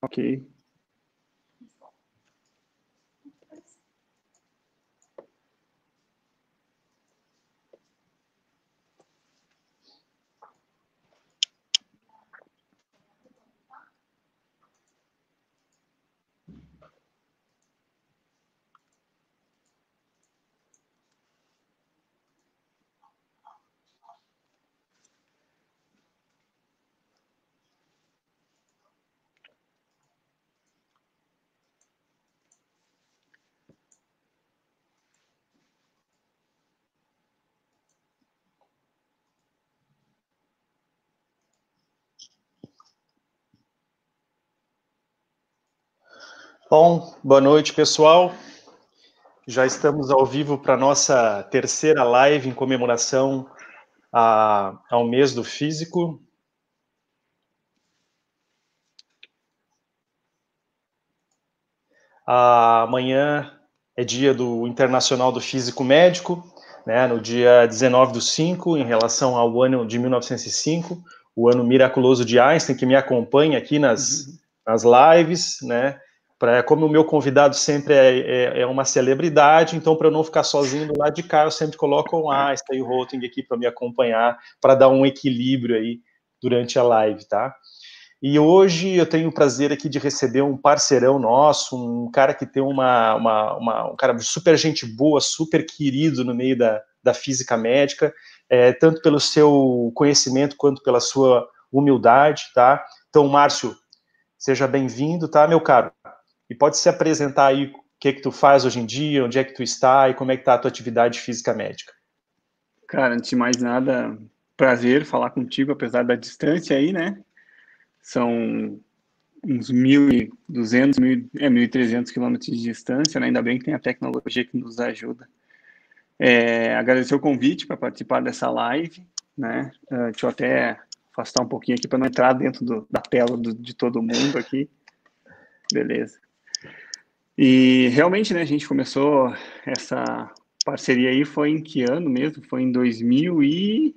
Ok. Bom, boa noite, pessoal. Já estamos ao vivo para a nossa terceira live em comemoração a, ao mês do físico. Amanhã é dia do Internacional do Físico Médico, né, no dia 19 do 5, em relação ao ano de 1905, o ano miraculoso de Einstein, que me acompanha aqui nas, uhum. nas lives, né, Pra, como o meu convidado sempre é, é, é uma celebridade, então para eu não ficar sozinho do lado de cá, eu sempre coloco o Einstein e o Roting aqui para me acompanhar, para dar um equilíbrio aí durante a live, tá? E hoje eu tenho o prazer aqui de receber um parceirão nosso, um cara que tem uma, uma, uma um cara super gente boa, super querido no meio da, da física médica, é, tanto pelo seu conhecimento quanto pela sua humildade, tá? Então, Márcio, seja bem-vindo, tá, meu caro? E pode se apresentar aí o que que tu faz hoje em dia, onde é que tu está e como é que está a tua atividade física médica. Cara, antes de mais nada, prazer falar contigo, apesar da distância aí, né? São uns 1.200, é, 1.300 quilômetros de distância, né? ainda bem que tem a tecnologia que nos ajuda. É, agradecer o convite para participar dessa live, né? Uh, deixa eu até afastar um pouquinho aqui para não entrar dentro do, da tela do, de todo mundo aqui. Beleza. E realmente, né, a gente começou essa parceria aí foi em que ano mesmo? Foi em 2000 e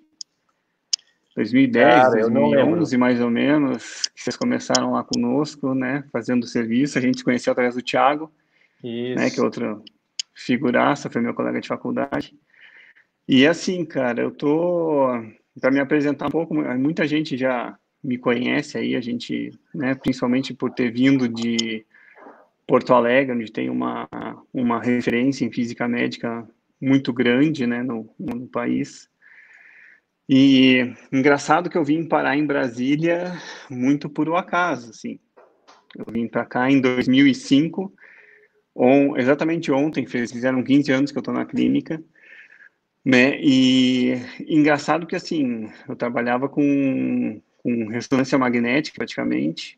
2010, Cara, 2011 mais ou menos, que vocês começaram lá conosco, né, fazendo serviço. A gente se conheceu através do Thiago, Isso. né, que é outro figuraça, foi meu colega de faculdade. E assim, cara, eu tô para me apresentar um pouco, muita gente já me conhece aí, a gente, né, principalmente por ter vindo de Porto Alegre, onde tem uma, uma referência em física médica muito grande né, no, no país. E engraçado que eu vim parar em Brasília muito por um acaso, assim. Eu vim para cá em 2005, on, exatamente ontem, fizeram 15 anos que eu estou na clínica, né? E engraçado que, assim, eu trabalhava com, com ressonância magnética, praticamente,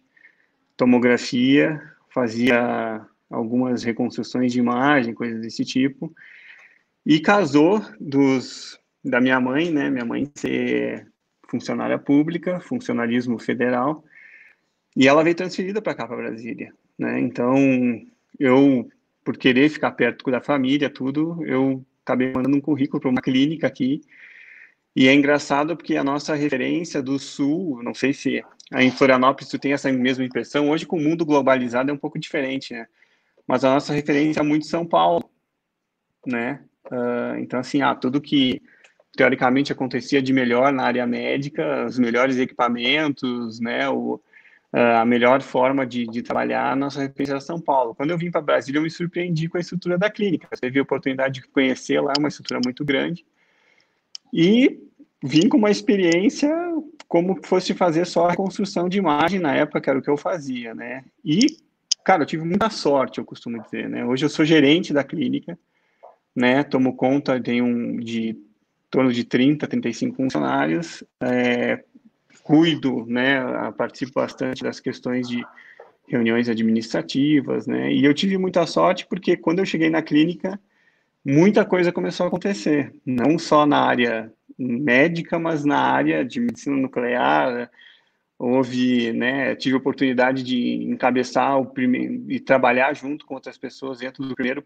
tomografia, fazia algumas reconstruções de imagem, coisas desse tipo. E casou dos da minha mãe, né? Minha mãe ser funcionária pública, funcionalismo federal, e ela veio transferida para cá, para Brasília, né? Então, eu, por querer ficar perto da família, tudo, eu acabei mandando um currículo para uma clínica aqui. E é engraçado porque a nossa referência do Sul, não sei se em Florianópolis tu tem essa mesma impressão. Hoje, com o mundo globalizado, é um pouco diferente, né? Mas a nossa referência é muito São Paulo, né? Uh, então, assim, ah, tudo que teoricamente acontecia de melhor na área médica, os melhores equipamentos, né? O, uh, a melhor forma de, de trabalhar, a nossa referência era São Paulo. Quando eu vim para Brasília, eu me surpreendi com a estrutura da clínica. Você teve a oportunidade de conhecer lá, é uma estrutura muito grande. E vim com uma experiência como fosse fazer só a reconstrução de imagem na época, que era o que eu fazia, né? E, cara, eu tive muita sorte, eu costumo dizer, né? Hoje eu sou gerente da clínica, né? Tomo conta de um de torno de 30, 35 funcionários, é, cuido, né? Participo bastante das questões de reuniões administrativas, né? E eu tive muita sorte porque quando eu cheguei na clínica, muita coisa começou a acontecer, não só na área médica, mas na área de medicina nuclear, houve, né, tive a oportunidade de encabeçar o primeiro e trabalhar junto com outras pessoas dentro do primeiro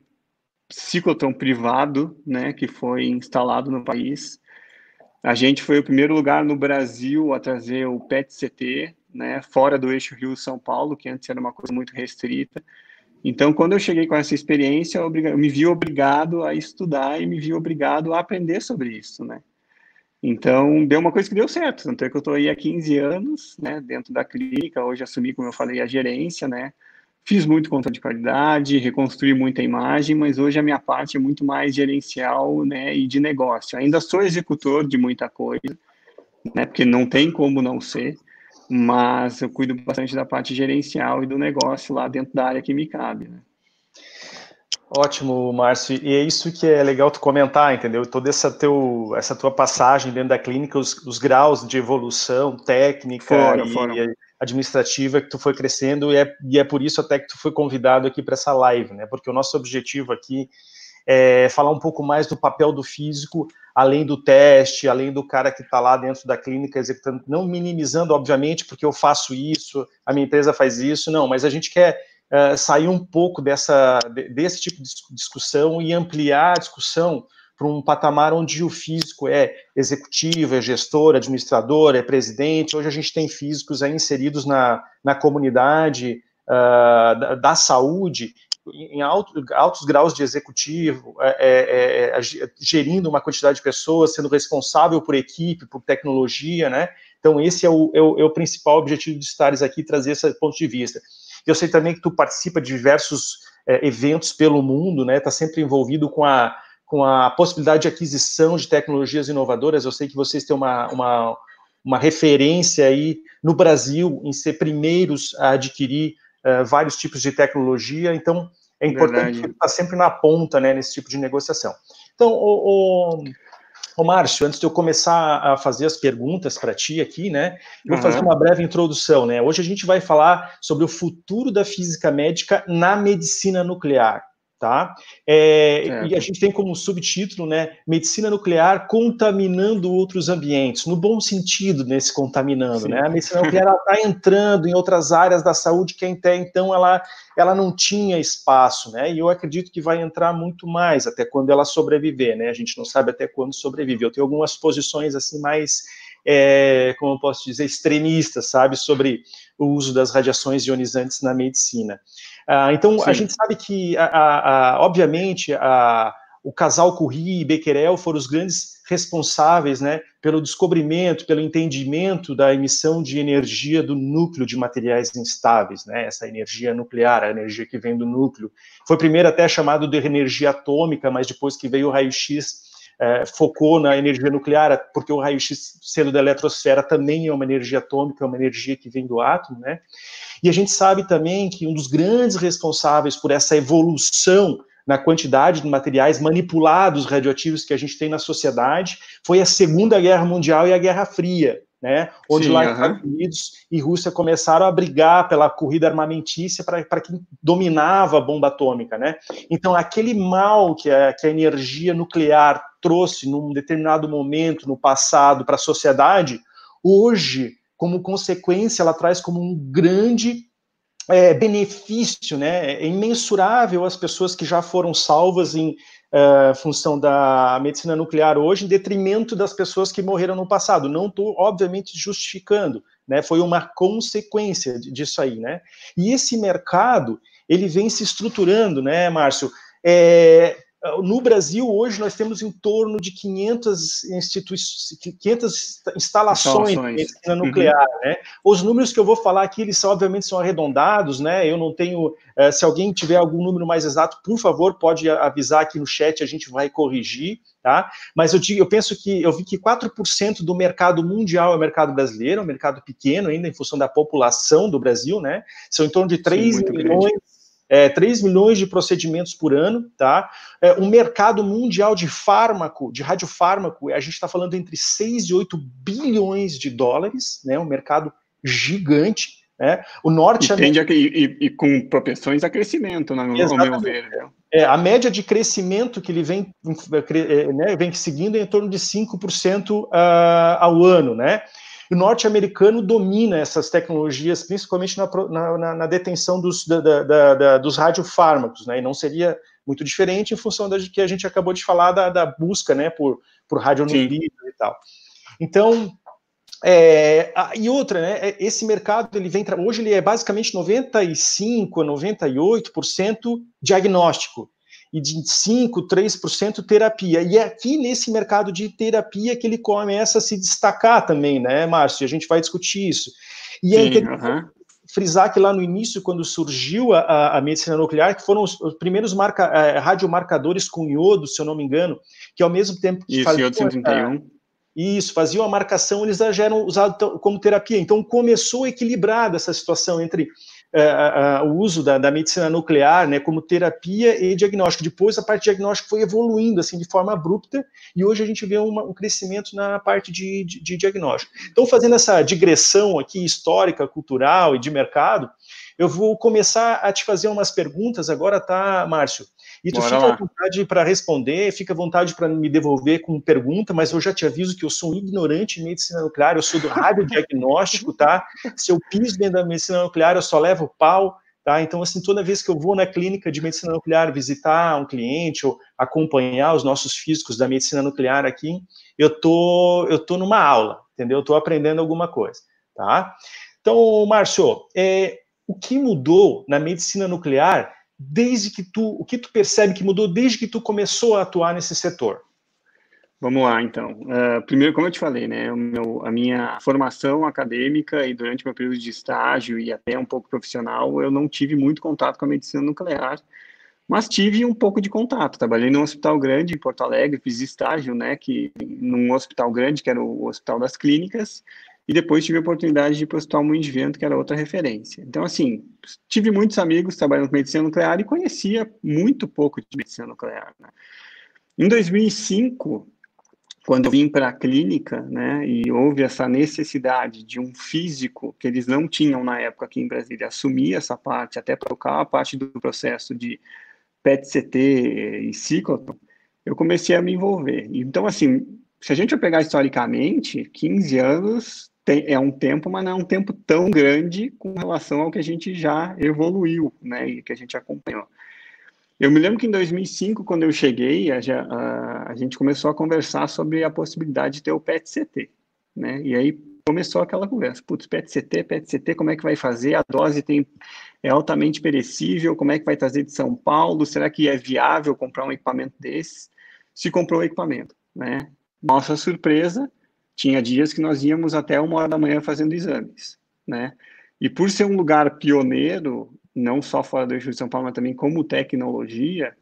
ciclotron privado, né, que foi instalado no país. A gente foi o primeiro lugar no Brasil a trazer o PET-CT, né, fora do eixo Rio-São Paulo, que antes era uma coisa muito restrita. Então, quando eu cheguei com essa experiência, eu, me vi obrigado a estudar e me vi obrigado a aprender sobre isso, né? Então, deu uma coisa que deu certo, tanto é que eu estou aí há 15 anos, né, dentro da clínica, hoje assumi, como eu falei, a gerência, né, fiz muito controle de qualidade, reconstruí muita imagem, mas hoje a minha parte é muito mais gerencial, né, e de negócio. Ainda sou executor de muita coisa, né, porque não tem como não ser, mas eu cuido bastante da parte gerencial e do negócio lá dentro da área que me cabe, né. Ótimo, Márcio. E é isso que é legal tu comentar, entendeu? Toda essa, teu, essa tua passagem dentro da clínica, os, os graus de evolução técnica foram, e foram. administrativa que tu foi crescendo, e é, e é por isso até que tu foi convidado aqui para essa live, né? Porque o nosso objetivo aqui é falar um pouco mais do papel do físico, além do teste, além do cara que está lá dentro da clínica executando, não minimizando, obviamente, porque eu faço isso, a minha empresa faz isso, não, mas a gente quer uh, sair um pouco dessa, desse tipo de discussão e ampliar a discussão para um patamar onde o físico é executivo, é gestor, administrador, é presidente. Hoje a gente tem físicos aí inseridos na, na comunidade uh, da, da, saúde, em alto, altos graus de executivo, é, é, é, gerindo uma quantidade de pessoas, sendo responsável por equipe, por tecnologia, né? Então, esse é o, é o, é o principal objetivo de estares aqui, trazer esse ponto de vista. Eu sei também que tu participa de diversos é, eventos pelo mundo, né? Está sempre envolvido com a, com a possibilidade de aquisição de tecnologias inovadoras. Eu sei que vocês têm uma, uma, uma referência aí no Brasil em ser primeiros a adquirir uh, vários tipos de tecnologia. Então, é importante estar sempre na ponta, né, nesse tipo de negociação. Então, o, o Ô, Márcio, antes de eu começar a fazer as perguntas para ti aqui, né, vou uhum. fazer uma breve introdução, né? Hoje a gente vai falar sobre o futuro da física médica na medicina nuclear tá? É, e a gente tem como subtítulo, né, medicina nuclear contaminando outros ambientes, no bom sentido nesse contaminando, Sim. né? A medicina nuclear está entrando em outras áreas da saúde que até então ela, ela não tinha espaço, né? E eu acredito que vai entrar muito mais até quando ela sobreviver, né? A gente não sabe até quando sobrevive. Eu tenho algumas posições assim mais é, como eu posso dizer, extremistas, sabe, sobre o uso das radiações ionizantes na medicina. Ah, então, Sim. a gente sabe que, a, a, a, obviamente, o casal Curie e Becquerel foram os grandes responsáveis né, pelo descobrimento, pelo entendimento da emissão de energia do núcleo de materiais instáveis, né, essa energia nuclear, a energia que vem do núcleo. Foi primeiro até chamado de energia atômica, mas depois que veio o raio-x, é, focou na energia nuclear, porque o raio-x sendo da eletrosfera também é uma energia atômica, é uma energia que vem do átomo, né? E a gente sabe também que um dos grandes responsáveis por essa evolução na quantidade de materiais manipulados radioativos que a gente tem na sociedade foi a Segunda Guerra Mundial e a Guerra Fria, né? Onde Sim, lá uhum. Estados Unidos e Rússia começaram a brigar pela corrida armamentícia para quem dominava a bomba atômica, né? Então, aquele mal que a, que a energia nuclear trouxe num determinado momento no passado para a sociedade, hoje como consequência, ela traz como um grande é, benefício, né? É imensurável as pessoas que já foram salvas em uh, função da medicina nuclear hoje, em detrimento das pessoas que morreram no passado. Não estou, obviamente, justificando, né? Foi uma consequência disso aí, né? E esse mercado, ele vem se estruturando, né, Márcio? É, no Brasil, hoje, nós temos em torno de 500, instituições, 500 instalações, de medicina uhum. nuclear. Uhum. Né? Os números que eu vou falar aqui, eles são, obviamente são arredondados, né? eu não tenho... Eh, se alguém tiver algum número mais exato, por favor, pode avisar aqui no chat, a gente vai corrigir. Tá? Mas eu, digo, eu penso que eu vi que 4% do mercado mundial é o mercado brasileiro, é um mercado pequeno ainda, em função da população do Brasil, né? São em torno de 3 Sim, milhões... Grande é, 3 milhões de procedimentos por ano, tá? É, um mercado mundial de fármaco, de radiofármaco, a gente está falando entre 6 e 8 bilhões de dólares, né? Um mercado gigante. Né? O norte e, tende a, e, e, com propensões a crescimento, no, no meu ver. Né? É, a média de crescimento que ele vem, é, né, vem seguindo é em torno de 5% uh, ah, ao ano, né? E o norte-americano domina essas tecnologias, principalmente na, na, na detenção dos, da, da, da, dos radiofármacos, né? E não seria muito diferente em função da que a gente acabou de falar da, da busca, né, por, por radionuclídeos e tal. Então, É, e outra, né? É, esse mercado ele vem hoje ele é basicamente 95 a 98% diagnóstico e de 5, 3% terapia. E é aqui nesse mercado de terapia que ele começa a se destacar também, né, Márcio? A gente vai discutir isso. E é Sim, frisar que lá no início, quando surgiu a, a medicina nuclear, que foram os, os primeiros marca, é, radiomarcadores com iodo, se eu não me engano, que ao mesmo tempo que isso, iodo 131. isso, faziam a marcação, eles já eram usados como terapia. Então começou equilibrada essa situação entre uh, o uso da, da, medicina nuclear, né, como terapia e diagnóstico. Depois a parte de diagnóstico foi evoluindo assim de forma abrupta e hoje a gente vê uma, um crescimento na parte de, de, de diagnóstico. Então, fazendo essa digressão aqui histórica, cultural e de mercado, eu vou começar a te fazer umas perguntas agora, tá, Márcio? E tu Bora fica lá. à vontade para responder, fica à vontade para me devolver com pergunta, mas eu já te aviso que eu sou um ignorante em medicina nuclear, eu sou do radiodiagnóstico, tá? Se eu piso dentro da medicina nuclear, eu só levo pau, tá? Então, assim, toda vez que eu vou na clínica de medicina nuclear visitar um cliente ou acompanhar os nossos físicos da medicina nuclear aqui, eu tô, eu tô numa aula, entendeu? Eu tô aprendendo alguma coisa, tá? Então, Márcio, é, o que mudou na medicina nuclear desde que tu, o que tu percebe que mudou desde que tu começou a atuar nesse setor? Vamos lá, então. Uh, primeiro, como eu te falei, né, meu, a minha formação acadêmica e durante meu período de estágio e até um pouco profissional, eu não tive muito contato com a medicina nuclear, mas tive um pouco de contato. Trabalhei num hospital grande em Porto Alegre, fiz estágio, né, que num hospital grande, que era o Hospital das Clínicas, e depois tive a oportunidade de ir para o Hospital Moinho de Vento, que era outra referência. Então, assim, tive muitos amigos trabalhando com medicina nuclear e conhecia muito pouco de medicina nuclear. Né? Em 2005, quando eu vim para a clínica, né, e houve essa necessidade de um físico que eles não tinham na época aqui em Brasília assumir essa parte, até para tocar a parte do processo de PET-CT e ciclotron, eu comecei a me envolver. Então, assim, se a gente pegar historicamente, 15 anos tem, é um tempo, mas não é um tempo tão grande com relação ao que a gente já evoluiu, né, e que a gente acompanhou. Eu me lembro que em 2005, quando eu cheguei, a, a, a gente começou a conversar sobre a possibilidade de ter o PET-CT, né, e aí começou aquela conversa, putz, PET-CT, PET-CT, como é que vai fazer? A dose tem, é altamente perecível, como é que vai trazer de São Paulo? Será que é viável comprar um equipamento desses? Se comprou o equipamento, né? Nossa surpresa, tinha dias que nós íamos até uma hora da manhã fazendo exames, né? E por ser um lugar pioneiro, não só fora do eixo de São Paulo, mas também como tecnologia,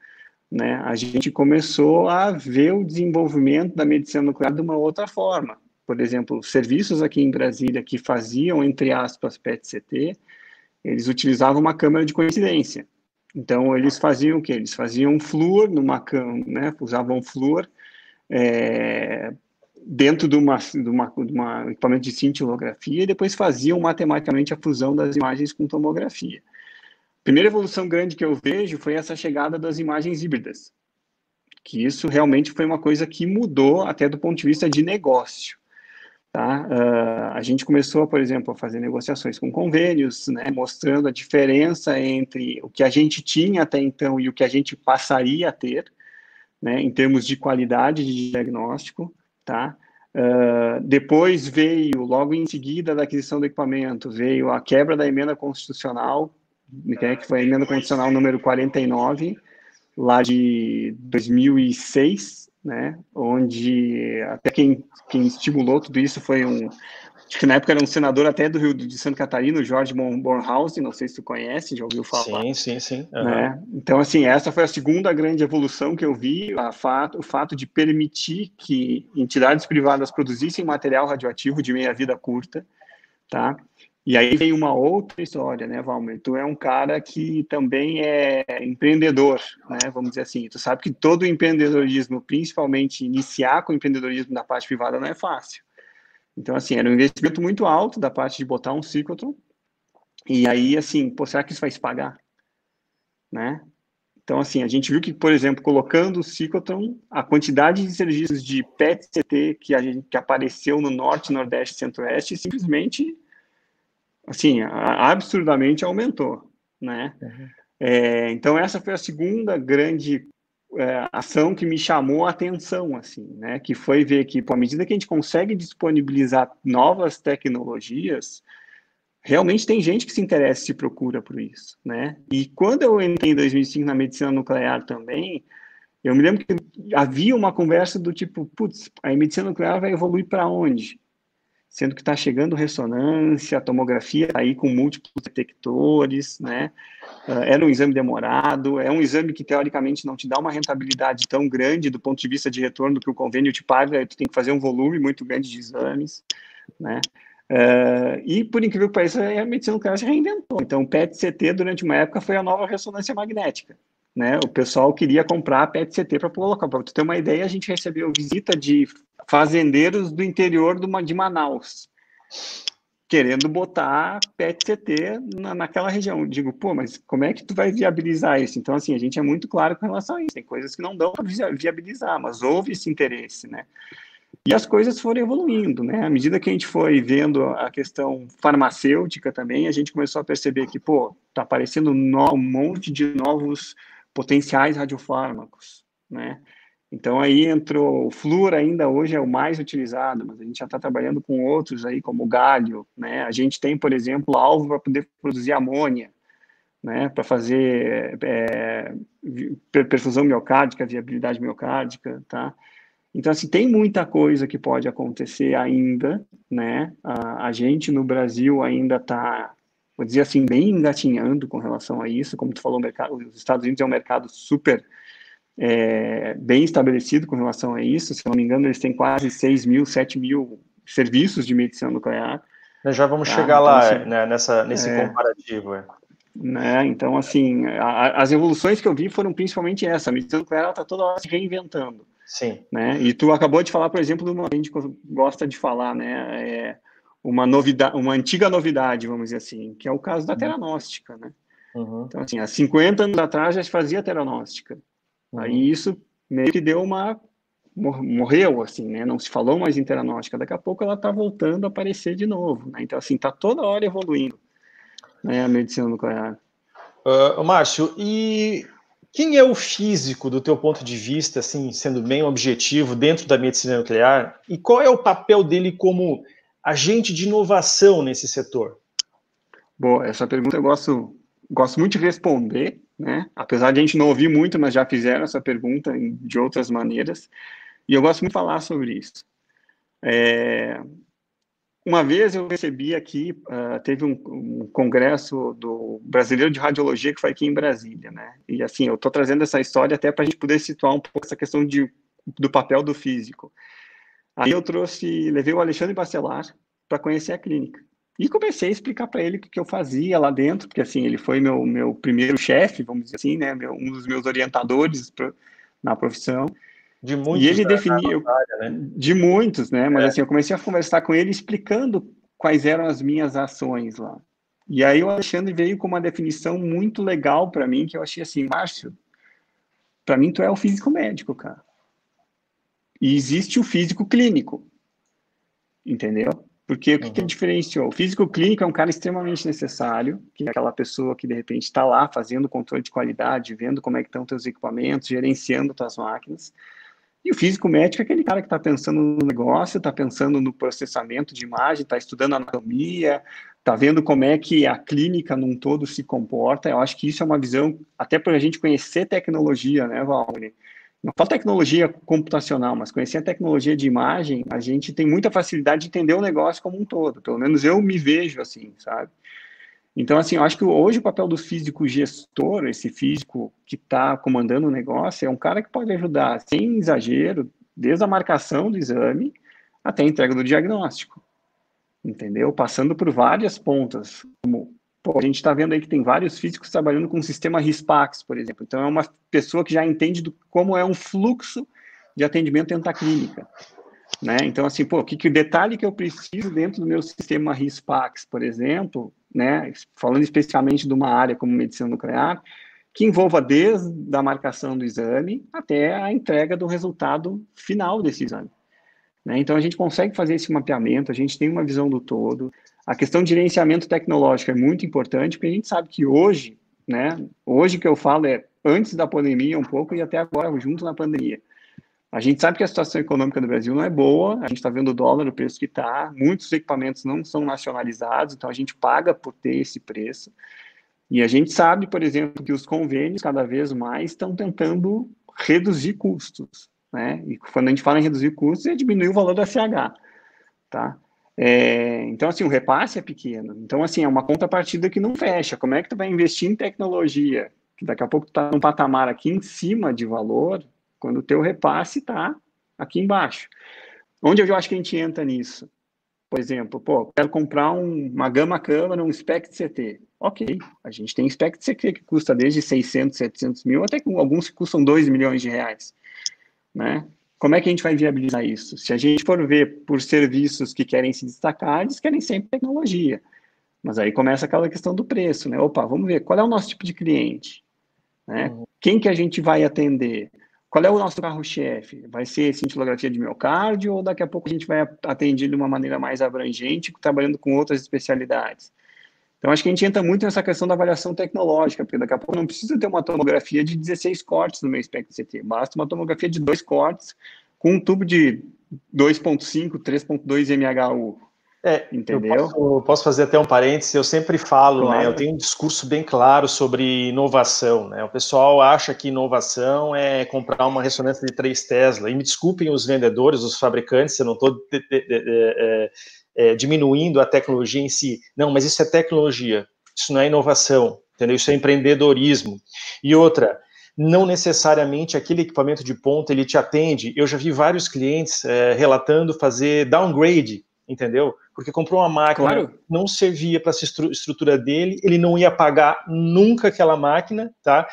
né, a gente começou a ver o desenvolvimento da medicina nuclear de uma outra forma. Por exemplo, serviços aqui em Brasília que faziam, entre aspas, PET-CT, eles utilizavam uma câmera de coincidência. Então, eles faziam o quê? Eles faziam flúor numa câmera, né, usavam flúor é, dentro de uma, de uma, de uma equipamento de cintilografia e depois faziam matematicamente a fusão das imagens com tomografia. A primeira evolução grande que eu vejo foi essa chegada das imagens híbridas, que isso realmente foi uma coisa que mudou até do ponto de vista de negócio. Tá? Uh, a gente começou, por exemplo, a fazer negociações com convênios, né, mostrando a diferença entre o que a gente tinha até então e o que a gente passaria a ter, né, em termos de qualidade de diagnóstico tá? Uh, depois veio, logo em seguida da aquisição do equipamento, veio a quebra da emenda constitucional, né, que foi a emenda constitucional número 49, lá de 2006, né, onde até quem, quem estimulou tudo isso foi um, Acho que na época era um senador até do Rio de Santa Catarina, o Jorge Bornhausen, não sei se tu conhece, já ouviu falar. Sim, sim, sim. Uhum. Né? Então, assim, essa foi a segunda grande evolução que eu vi, fato, o fato de permitir que entidades privadas produzissem material radioativo de meia-vida curta, tá? E aí vem uma outra história, né, Valmer? Tu é um cara que também é empreendedor, né? Vamos dizer assim. Tu sabe que todo empreendedorismo, principalmente iniciar com o empreendedorismo da parte privada, não é fácil. Então, assim, era um investimento muito alto da parte de botar um ciclotron. E aí, assim, pô, será que isso vai se pagar? Né? Então, assim, a gente viu que, por exemplo, colocando o ciclotron, a quantidade de serviços de PET-CT que, a gente, que apareceu no Norte, Nordeste e Centro-Oeste simplesmente, assim, absurdamente aumentou, né? Uhum. É, então, essa foi a segunda grande é, ação que me chamou a atenção, assim, né? Que foi ver que, à medida que a gente consegue disponibilizar novas tecnologias, realmente tem gente que se interessa e procura por isso, né? E quando eu entrei em 2005 na medicina nuclear também, eu me lembro que havia uma conversa do tipo, putz, a medicina nuclear vai evoluir para onde? Sendo que está chegando ressonância, tomografia aí com múltiplos detectores, né? Era um exame demorado, é um exame que teoricamente não te dá uma rentabilidade tão grande do ponto de vista de retorno que o convênio te paga, tu tem que fazer um volume muito grande de exames, né? Uh, e, por incrível que pareça, a medicina nuclear se reinventou. Então, PET-CT, durante uma época, foi a nova ressonância magnética. Né? O pessoal queria comprar PET-CT para colocar. Para tu ter uma ideia, a gente recebeu visita de fazendeiros do interior de Manaus, querendo botar PET-CT na, naquela região. Digo, pô, mas como é que tu vai viabilizar isso? Então, assim, a gente é muito claro com relação a isso. Tem coisas que não dão para viabilizar, mas houve esse interesse, né? E as coisas foram evoluindo, né? À medida que a gente foi vendo a questão farmacêutica também, a gente começou a perceber que, pô, tá aparecendo um monte de novos potenciais radiofármacos, né? Então aí entrou o flúor ainda hoje é o mais utilizado, mas a gente já está trabalhando com outros aí como o galho, né? A gente tem, por exemplo, alvo para poder produzir amônia, né? Para fazer é, perfusão miocárdica, viabilidade miocárdica, tá? Então, assim, tem muita coisa que pode acontecer ainda, né? A, a gente no Brasil ainda está, vou dizer assim, bem engatinhando com relação a isso. Como tu falou, o mercado, os Estados Unidos é um mercado super é, bem estabelecido com relação a isso. Se não me engano, eles têm quase 6 mil, 7 mil serviços de medicina nuclear. Já vamos tá? chegar então, lá assim, né, nessa, nesse é, comparativo. É. Né? Então, assim, a, as evoluções que eu vi foram principalmente essa. A medicina nuclear está toda hora se reinventando. Sim. Né? E tu acabou de falar, por exemplo, de uma a gente gosta de falar, né? É uma novidade, uma antiga novidade, vamos dizer assim, que é o caso da uhum. teranóstica, né? Uhum. Então, assim, há 50 anos atrás já se fazia teranóstica. Uhum. Aí isso meio que deu uma morreu, assim, né? Não se falou mais em teranóstica. Daqui a pouco ela está voltando a aparecer de novo, né? Então, assim, está toda hora evoluindo, né? A medicina nuclear. Uh, Márcio, e quem é o físico do teu ponto de vista, assim, sendo bem objetivo dentro da medicina nuclear? E qual é o papel dele como agente de inovação nesse setor? Bom, essa pergunta eu gosto, gosto muito de responder, né? Apesar de a gente não ouvir muito, mas já fizeram essa pergunta de outras maneiras. E eu gosto muito de falar sobre isso. É, uma vez eu recebi aqui, uh, teve um, um, congresso do brasileiro de radiologia que foi aqui em Brasília, né? E assim, eu estou trazendo essa história até para a gente poder situar um pouco essa questão de, do papel do físico. Aí eu trouxe, levei o Alexandre Bacelar para conhecer a clínica. E comecei a explicar para ele o que eu fazia lá dentro, porque assim, ele foi meu, meu primeiro chefe, vamos dizer assim, né? Meu, um dos meus orientadores pra, na profissão. De muitos. E ele definiu. Né? De muitos, né? Mas é. assim, eu comecei a conversar com ele explicando quais eram as minhas ações lá. E aí o Alexandre veio com uma definição muito legal para mim, que eu achei assim, Márcio, para mim tu é o físico médico, cara. E existe o físico clínico. Entendeu? Porque o que, uhum. que diferenciou? O físico clínico é um cara extremamente necessário, que é aquela pessoa que de repente está lá fazendo controle de qualidade, vendo como é que estão teus equipamentos, gerenciando tuas máquinas. E o físico médico é aquele cara que está pensando no negócio, está pensando no processamento de imagem, está estudando anatomia, está vendo como é que a clínica num todo se comporta. Eu acho que isso é uma visão, até para a gente conhecer tecnologia, né, Valmir? Não falta tecnologia computacional, mas conhecer a tecnologia de imagem, a gente tem muita facilidade de entender o negócio como um todo. Pelo menos eu me vejo assim, sabe? Então, assim, eu acho que hoje o papel do físico gestor, esse físico que está comandando o negócio, é um cara que pode ajudar, sem exagero, desde a marcação do exame até a entrega do diagnóstico. Entendeu? Passando por várias pontas. Como, pô, a gente está vendo aí que tem vários físicos trabalhando com o sistema RISPAX, por exemplo. Então, é uma pessoa que já entende do, como é um fluxo de atendimento dentro da clínica. Né? Então, assim, pô, que, que detalhe que eu preciso dentro do meu sistema RISPAX, por exemplo, né, falando especificamente de uma área como medicina nuclear, que envolva desde a marcação do exame até a entrega do resultado final desse exame. Né? Então, a gente consegue fazer esse mapeamento, a gente tem uma visão do todo. A questão de gerenciamento tecnológico é muito importante, porque a gente sabe que hoje, né, hoje que eu falo é antes da pandemia um pouco e até agora, junto na pandemia. A gente sabe que a situação econômica do Brasil não é boa, a gente está vendo o dólar, o preço que está, muitos equipamentos não são nacionalizados, então a gente paga por ter esse preço. E a gente sabe, por exemplo, que os convênios cada vez mais estão tentando reduzir custos, né? E quando a gente fala em reduzir custos, é diminuir o valor da CH, tá? É, então, assim, o repasse é pequeno. Então, assim, é uma contrapartida que não fecha. Como é que tu vai investir em tecnologia? Que daqui a pouco tu tá num patamar aqui em cima de valor, quando o teu repasse está aqui embaixo. Onde eu acho que a gente entra nisso? Por exemplo, pô, quero comprar um, uma gama câmera, um spec CT. Ok, a gente tem spec CT que custa desde 600, 700 mil, até com alguns que custam 2 milhões de reais. Né? Como é que a gente vai viabilizar isso? Se a gente for ver por serviços que querem se destacar, eles querem sempre tecnologia. Mas aí começa aquela questão do preço, né? Opa, vamos ver, qual é o nosso tipo de cliente? Né? Uhum. Quem que a gente vai atender? Qual é o nosso carro-chefe? Vai ser cintilografia de miocárdio ou daqui a pouco a gente vai atender de uma maneira mais abrangente, trabalhando com outras especialidades? Então, acho que a gente entra muito nessa questão da avaliação tecnológica, porque daqui a pouco não precisa ter uma tomografia de 16 cortes no meu espectro CT, basta uma tomografia de dois cortes com um tubo de 2.5, 3.2 MHU. É, entendeu? Eu posso, posso, fazer até um parênteses, eu sempre falo, claro. né? Eu tenho um discurso bem claro sobre inovação, né? O pessoal acha que inovação é comprar uma ressonância de 3 Tesla. E me desculpem os vendedores, os fabricantes, eu não estou é, é, diminuindo a tecnologia em si. Não, mas isso é tecnologia, isso não é inovação, entendeu? Isso é empreendedorismo. E outra, não necessariamente aquele equipamento de ponta ele te atende. Eu já vi vários clientes é, relatando fazer downgrade, entendeu? Porque comprou uma máquina claro. não servia para essa estrutura dele, ele não ia pagar nunca aquela máquina, tá?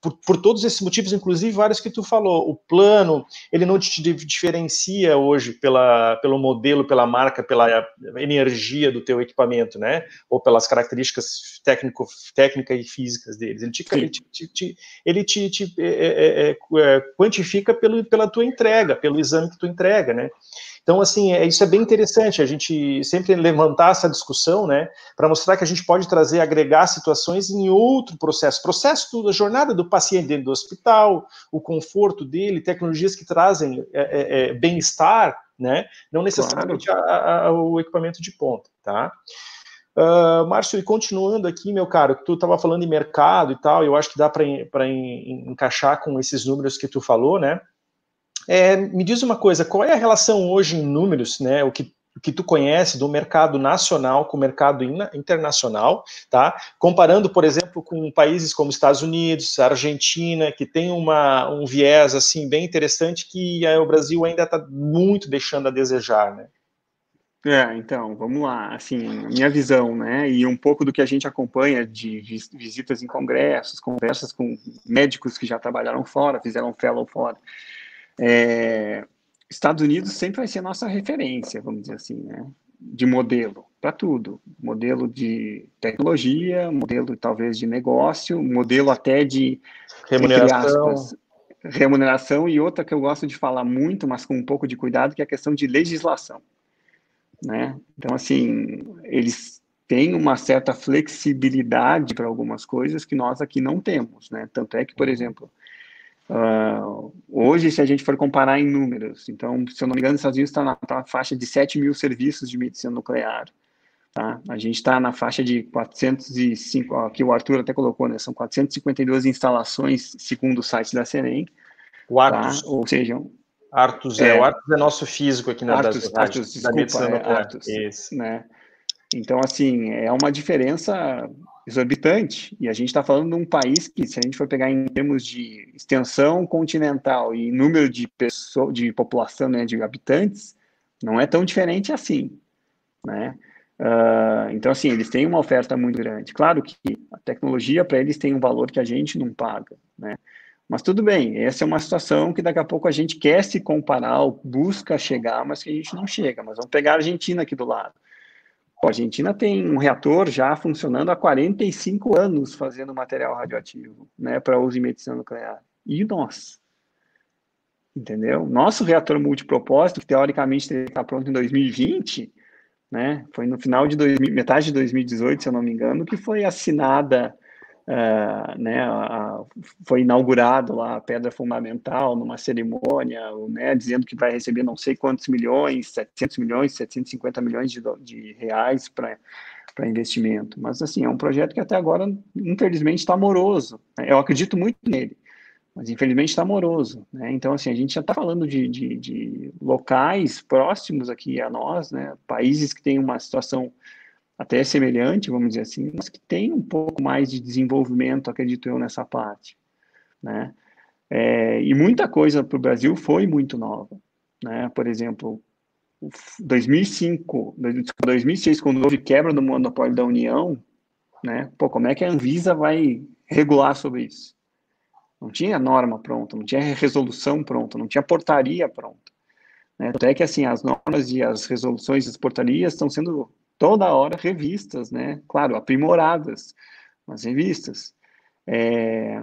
Por, por, todos esses motivos, inclusive vários que tu falou. O plano, ele não te diferencia hoje pela, pelo modelo, pela marca, pela energia do teu equipamento, né? Ou pelas características técnico, técnicas e físicas deles. Ele te, ele te, te, ele te, te é, é, é, é, quantifica pelo, pela tua entrega, pelo exame que tu entrega, né? Então, assim, é, isso é bem interessante, a gente sempre levantar essa discussão, né, para mostrar que a gente pode trazer, agregar situações em outro processo, processo da jornada do paciente dentro do hospital, o conforto dele, tecnologias que trazem é, é, é bem-estar, né, não necessariamente claro. a, a, o equipamento de ponta, tá? Uh, Márcio, e continuando aqui, meu caro, tu estava falando em mercado e tal, eu acho que dá para encaixar com esses números que tu falou, né? É, me diz uma coisa, qual é a relação hoje em números, né, o que, o que tu conhece do mercado nacional com o mercado internacional, tá? Comparando, por exemplo, com países como Estados Unidos, Argentina, que tem uma, um viés, assim, bem interessante que é, o Brasil ainda está muito deixando a desejar, né? É, então, vamos lá, assim, minha visão, né, e um pouco do que a gente acompanha de visitas em congressos, conversas com médicos que já trabalharam fora, fizeram fellow fora, é, Estados Unidos sempre vai ser nossa referência, vamos dizer assim, né? De modelo para tudo, modelo de tecnologia, modelo talvez de negócio, modelo até de remuneração, aspas, remuneração e outra que eu gosto de falar muito, mas com um pouco de cuidado, que é a questão de legislação, né? Então assim, eles têm uma certa flexibilidade para algumas coisas que nós aqui não temos, né? Tanto é que, por exemplo, Uh, hoje, se a gente for comparar em números, então, se eu não me engano, os Estados Unidos está na, tá na, faixa de 7 mil serviços de medicina nuclear. Tá? A gente está na faixa de 405, ó, que o Arthur até colocou, né? São 452 instalações, segundo o site da Serem. O Artus. Tá? Ou seja, Artus é, é, o Artus é nosso físico aqui na Artus, da, Artus, desculpa, da medicina é, nuclear. Artus, Isso. Né? Então, assim, é uma diferença exorbitante. E a gente está falando de um país que, se a gente for pegar em termos de extensão continental e número de pessoas, de população, né, de habitantes, não é tão diferente assim, né? Uh, então, assim, eles têm uma oferta muito grande. Claro que a tecnologia para eles tem um valor que a gente não paga, né? Mas tudo bem, essa é uma situação que daqui a pouco a gente quer se comparar, busca chegar, mas que a gente não chega. Mas vamos pegar a Argentina aqui do lado. A Argentina tem um reator já funcionando há 45 anos fazendo material radioativo, né, para uso em medicina nuclear. E nós? Entendeu? Nosso reator multipropósito, que teoricamente teria estar pronto em 2020, né, foi no final de 2000, metade de 2018, se eu não me engano, que foi assinada Uh, né, a, foi inaugurado lá a pedra fundamental numa cerimônia, né, dizendo que vai receber não sei quantos milhões, 700 milhões, 750 milhões de, de reais para investimento. Mas, assim, é um projeto que até agora, infelizmente, está moroso. Eu acredito muito nele, mas infelizmente está moroso. Né? Então, assim, a gente já está falando de, de, de locais próximos aqui a nós, né, países que têm uma situação até semelhante, vamos dizer assim, mas que tem um pouco mais de desenvolvimento, acredito eu, nessa parte, né? É, e muita coisa para o Brasil foi muito nova, né? Por exemplo, 2005, 2006, quando houve quebra do monopólio da União, né? Pô, como é que a Anvisa vai regular sobre isso? Não tinha norma pronta, não tinha resolução pronta, não tinha portaria pronta. Né? Até que, assim, as normas e as resoluções das portarias estão sendo toda hora revistas, né? Claro, aprimoradas, mas revistas. É,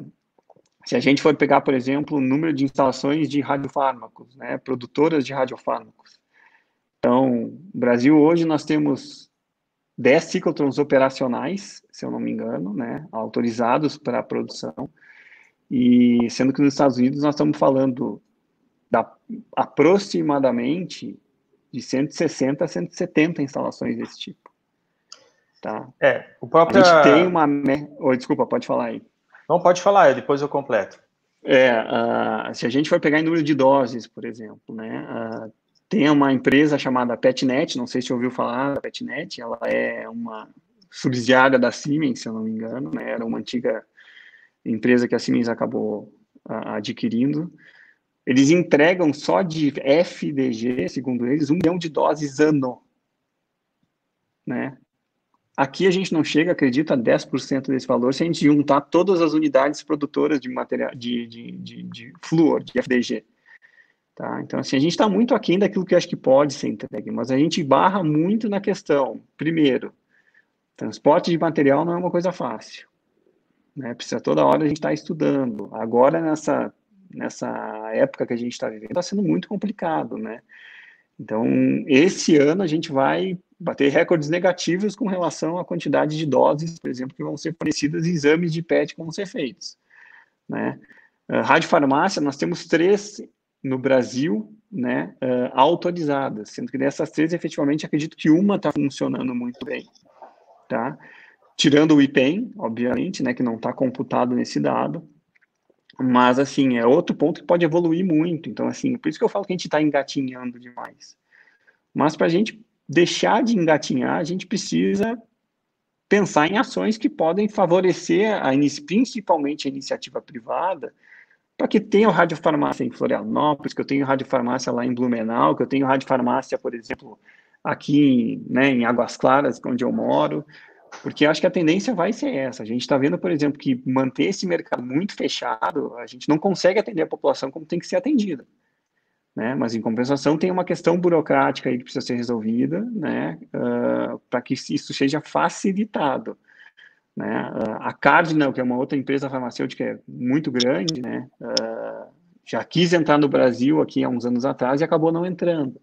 se a gente for pegar, por exemplo, o número de instalações de radiofármacos, né? Produtoras de radiofármacos. Então, no Brasil hoje nós temos 10 ciclotrons operacionais, se eu não me engano, né? Autorizados para a produção. E sendo que nos Estados Unidos nós estamos falando da aproximadamente de 160 a 170 instalações desse tipo. Tá? É, o próprio. A gente tem uma. Oh, desculpa, pode falar aí. Não, pode falar, depois eu completo. É, uh, se a gente for pegar em número de doses, por exemplo, né, uh, tem uma empresa chamada PetNet, não sei se você ouviu falar da PetNet, ela é uma subsidiária da Siemens, se eu não me engano, né, era uma antiga empresa que a Siemens acabou uh, adquirindo, eles entregam só de FDG, segundo eles, um milhão de doses ano. Né? Aqui a gente não chega, acredito, a 10% desse valor se a gente juntar todas as unidades produtoras de material de, de, de, de flúor, de FDG. Tá? Então, assim, a gente está muito aquém daquilo que acho que pode ser entregue, mas a gente barra muito na questão. Primeiro, transporte de material não é uma coisa fácil. Né? Precisa toda hora a gente estar tá estudando. Agora, nessa nessa época que a gente está vivendo, está sendo muito complicado, né? Então, esse ano a gente vai bater recordes negativos com relação à quantidade de doses, por exemplo, que vão ser fornecidas e exames de PET que vão ser feitos, né? Uh, nós temos três no Brasil, né, uh, autorizadas, sendo que dessas três, efetivamente, acredito que uma está funcionando muito bem, tá? Tirando o IPEM, obviamente, né, que não está computado nesse dado, mas, assim, é outro ponto que pode evoluir muito. Então, assim, por isso que eu falo que a gente está engatinhando demais. Mas para a gente deixar de engatinhar, a gente precisa pensar em ações que podem favorecer, a, principalmente a iniciativa privada, para que tenha radiofarmácia em Florianópolis, que eu tenho radiofarmácia lá em Blumenau, que eu tenho radiofarmácia, por exemplo, aqui né, em Águas Claras, onde eu moro, porque acho que a tendência vai ser essa. A gente está vendo, por exemplo, que manter esse mercado muito fechado, a gente não consegue atender a população como tem que ser atendida. Né? Mas, em compensação, tem uma questão burocrática aí que precisa ser resolvida né? Uh, para que isso seja facilitado. Né? Uh, a Cardinal, que é uma outra empresa farmacêutica muito grande, né? Uh, já quis entrar no Brasil aqui há uns anos atrás e acabou não entrando.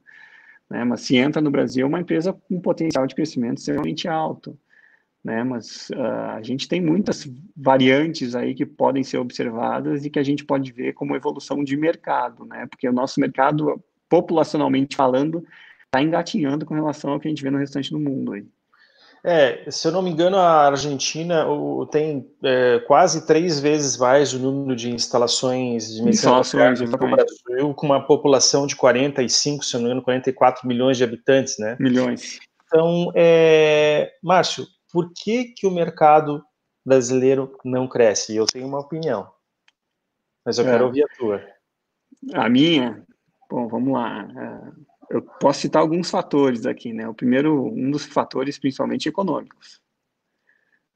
Né? Mas se entra no Brasil, é uma empresa com potencial de crescimento extremamente alto né? Mas uh, a gente tem muitas variantes aí que podem ser observadas e que a gente pode ver como evolução de mercado, né? Porque o nosso mercado, populacionalmente falando, está engatinhando com relação ao que a gente vê no restante do mundo aí. É, se eu não me engano, a Argentina tem é, quase três vezes mais o número de instalações de medicina no Brasil, com uma população de 45, se eu não me engano, 44 milhões de habitantes, né? Milhões. Então, é, Márcio, por que, que o mercado brasileiro não cresce? Eu tenho uma opinião, mas eu é. quero ouvir a tua. A minha? Bom, vamos lá. É, eu posso citar alguns fatores aqui, né? O primeiro, um dos fatores principalmente econômicos.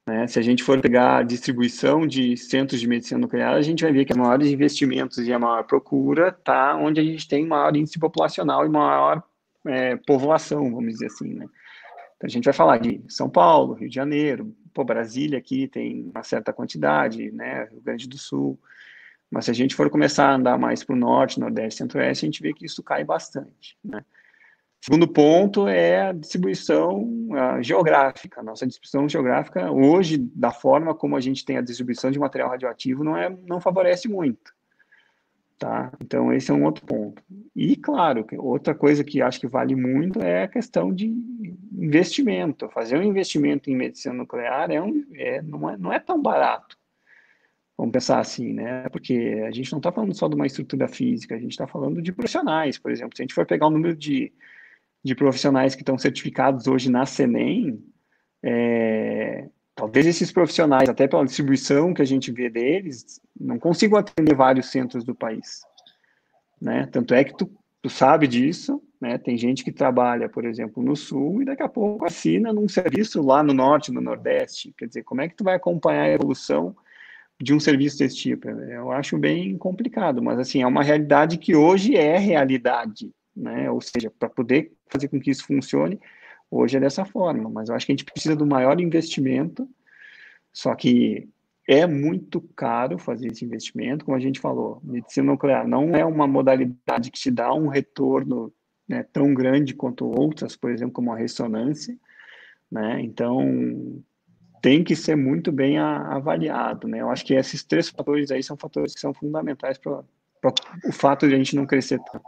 Né? Se a gente for pegar a distribuição de centros de medicina nuclear, a gente vai ver que os maiores investimentos e a maior procura está onde a gente tem maior índice populacional e maior é, povoação, vamos dizer assim, né? Então, a gente vai falar de São Paulo, Rio de Janeiro, pô, Brasília aqui tem uma certa quantidade, né, Rio Grande do Sul, mas se a gente for começar a andar mais para o norte, nordeste, centro-oeste, a gente vê que isso cai bastante, né. Segundo ponto é a distribuição geográfica. Nossa distribuição geográfica, hoje, da forma como a gente tem a distribuição de material radioativo, não, é, não favorece muito. Tá? Então, esse é um outro ponto. E, claro, outra coisa que acho que vale muito é a questão de investimento. Fazer um investimento em medicina nuclear é um, é, não, é, não é tão barato. Vamos pensar assim, né? Porque a gente não está falando só de uma estrutura física, a gente está falando de profissionais, por exemplo. Se a gente for pegar o número de de profissionais que estão certificados hoje na CENEM, é, talvez esses profissionais, até pela distribuição que a gente vê deles, não consigam atender vários centros do país. Né? Tanto é que tu, tu sabe disso, né? tem gente que trabalha, por exemplo, no Sul e daqui a pouco assina num serviço lá no Norte, no Nordeste. Quer dizer, como é que tu vai acompanhar a evolução de um serviço desse tipo? Eu acho bem complicado, mas assim, é uma realidade que hoje é realidade né? Ou seja, para poder fazer com que isso funcione, hoje é dessa forma, mas eu acho que a gente precisa do maior investimento, só que é muito caro fazer esse investimento, como a gente falou, medicina nuclear não é uma modalidade que te dá um retorno né, tão grande quanto outras, por exemplo, como a ressonância, né? Então tem que ser muito bem avaliado, né? Eu acho que esses três fatores aí são fatores que são fundamentais para o fato de a gente não crescer tanto.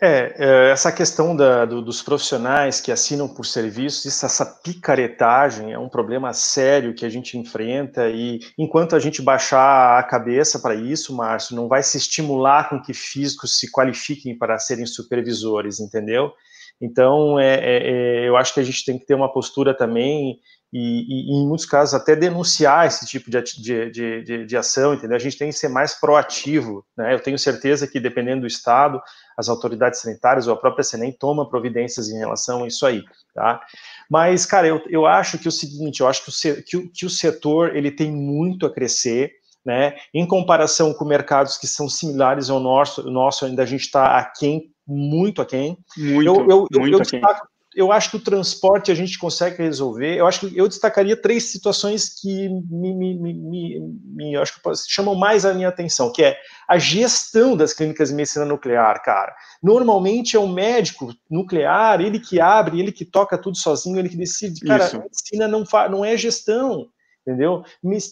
É, é, essa questão da, do, dos profissionais que assinam por serviços, isso, essa picaretagem é um problema sério que a gente enfrenta e enquanto a gente baixar a cabeça para isso, Márcio, não vai se estimular com que físicos se qualifiquem para serem supervisores, entendeu? Então, é, é, é eu acho que a gente tem que ter uma postura também e, e, em muitos casos até denunciar esse tipo de, de, de, de, ação, entendeu? A gente tem que ser mais proativo, né? Eu tenho certeza que dependendo do estado, as autoridades sanitárias ou a própria Senem toma providências em relação a isso aí, tá? Mas, cara, eu, eu acho que o seguinte, eu acho que o, que o, que o setor, ele tem muito a crescer, né? Em comparação com mercados que são similares ao nosso, nosso ainda a gente está aquém, muito aquém. Muito, eu, eu, muito eu, aquém. Destaco, eu acho que o transporte a gente consegue resolver. Eu acho que eu destacaria três situações que me, me, me, me acho que chamam mais a minha atenção, que é a gestão das clínicas de medicina nuclear, cara. Normalmente é o um médico nuclear, ele que abre, ele que toca tudo sozinho, ele que decide. Cara, Isso. medicina não, não é gestão entendeu?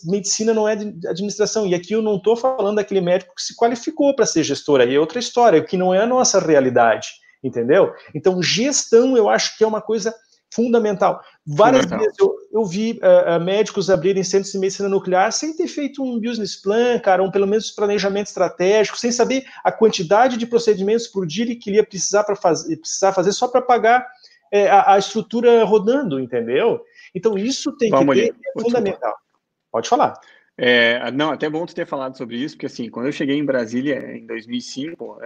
Medicina não é administração. E aqui eu não estou falando daquele médico que se qualificou para ser gestor, aí é outra história, que não é a nossa realidade entendeu? Então, gestão eu acho que é uma coisa fundamental. Várias fundamental. vezes eu, eu vi uh, médicos abrirem centros de medicina nuclear sem ter feito um business plan, cara, um pelo menos planejamento estratégico, sem saber a quantidade de procedimentos por dia que ele ia precisar, para fazer, precisar fazer só para pagar é, a, a, estrutura rodando, entendeu? Então, isso tem Vamos que ter, é fundamental. Pode falar. É, não, até bom tu ter falado sobre isso, porque assim, quando eu cheguei em Brasília em 2005, uh,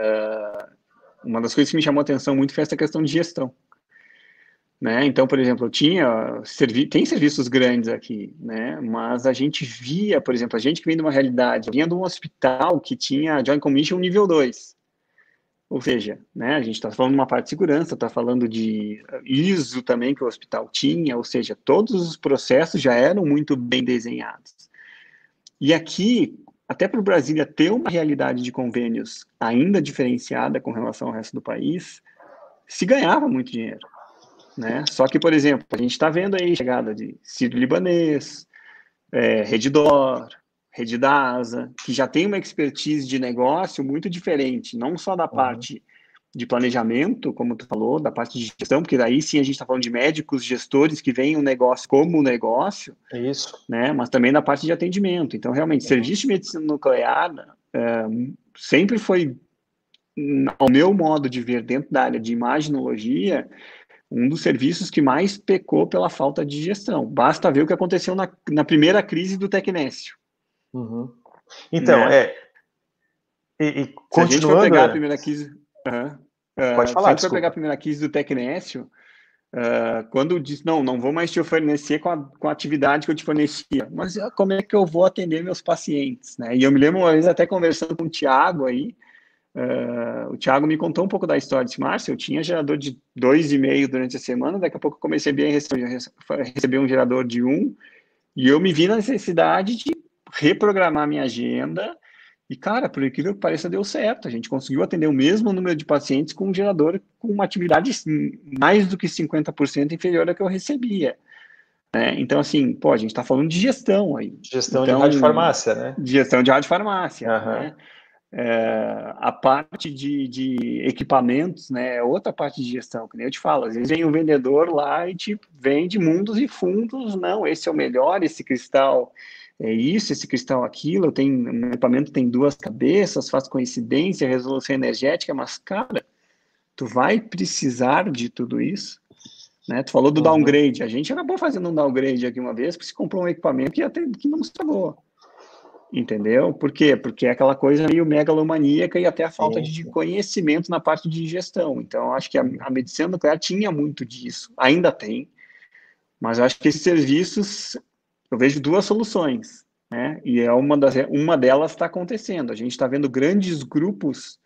uma das coisas que me chamou a atenção muito foi essa questão de gestão. Né? Então, por exemplo, eu tinha servi tem serviços grandes aqui, né? Mas a gente via, por exemplo, a gente que vem de uma realidade, vinha de um hospital que tinha Joint Commission nível 2. Ou seja, né, a gente está falando de uma parte de segurança, está falando de ISO também que o hospital tinha, ou seja, todos os processos já eram muito bem desenhados. E aqui, até para o Brasília ter uma realidade de convênios ainda diferenciada com relação ao resto do país, se ganhava muito dinheiro. Né? Só que, por exemplo, a gente está vendo aí a chegada de Ciro Libanês, é, Redidasa, que já tem uma expertise de negócio muito diferente, não só da uhum. parte de planejamento, como tu falou, da parte de gestão, porque daí sim a gente está falando de médicos, gestores que veem o negócio como negócio, isso, né? Mas também da parte de atendimento. Então, realmente, serviço de medicina nuclear é, sempre foi, ao meu modo de ver, dentro da área de imaginologia, um dos serviços que mais pecou pela falta de gestão. Basta ver o que aconteceu na, na primeira crise do Tecnécio. Uhum. Então, né? é. E, e continuando. Se a gente for pegar a primeira crise Uhum. Pode falar. Se a gente pegar a primeira crise do Tecnécio, uh, quando disse, não, não vou mais te fornecer com a, com a atividade que eu te fornecia, mas uh, como é que eu vou atender meus pacientes? Né? E eu me lembro uma vez até conversando com o Tiago aí, o Tiago me contou um pouco da história, disse, Márcio, eu tinha gerador de dois e meio durante a semana, daqui a pouco eu comecei a receber, receber um gerador de um, e eu me vi na necessidade de reprogramar minha agenda, E, cara, por incrível que pareça, deu certo. A gente conseguiu atender o mesmo número de pacientes com um gerador com uma atividade mais do que 50% inferior ao que eu recebia. É, então, assim, pô, a gente está falando de gestão aí. Gestão então, de radiofarmácia, né? De gestão de radiofarmácia. Uhum. Né? É, a parte de, de, equipamentos, né, é outra parte de gestão, que nem eu te falo, às vezes vem um vendedor lá e te vende mundos e fundos, não, esse é o melhor, esse cristal é isso, esse cristal aquilo, tem, um equipamento tem duas cabeças, faz coincidência, resolução energética, mas, cara, tu vai precisar de tudo isso, né? Tu falou do uhum. downgrade, a gente acabou fazendo um downgrade aqui uma vez, porque se comprou um equipamento que, até, que não estragou, entendeu? Por quê? Porque é aquela coisa meio megalomaníaca e até a falta de conhecimento na parte de gestão, então acho que a, a medicina nuclear tinha muito disso, ainda tem, mas eu acho que esses serviços eu vejo duas soluções, né? E é uma, das, uma delas está acontecendo. A gente está vendo grandes grupos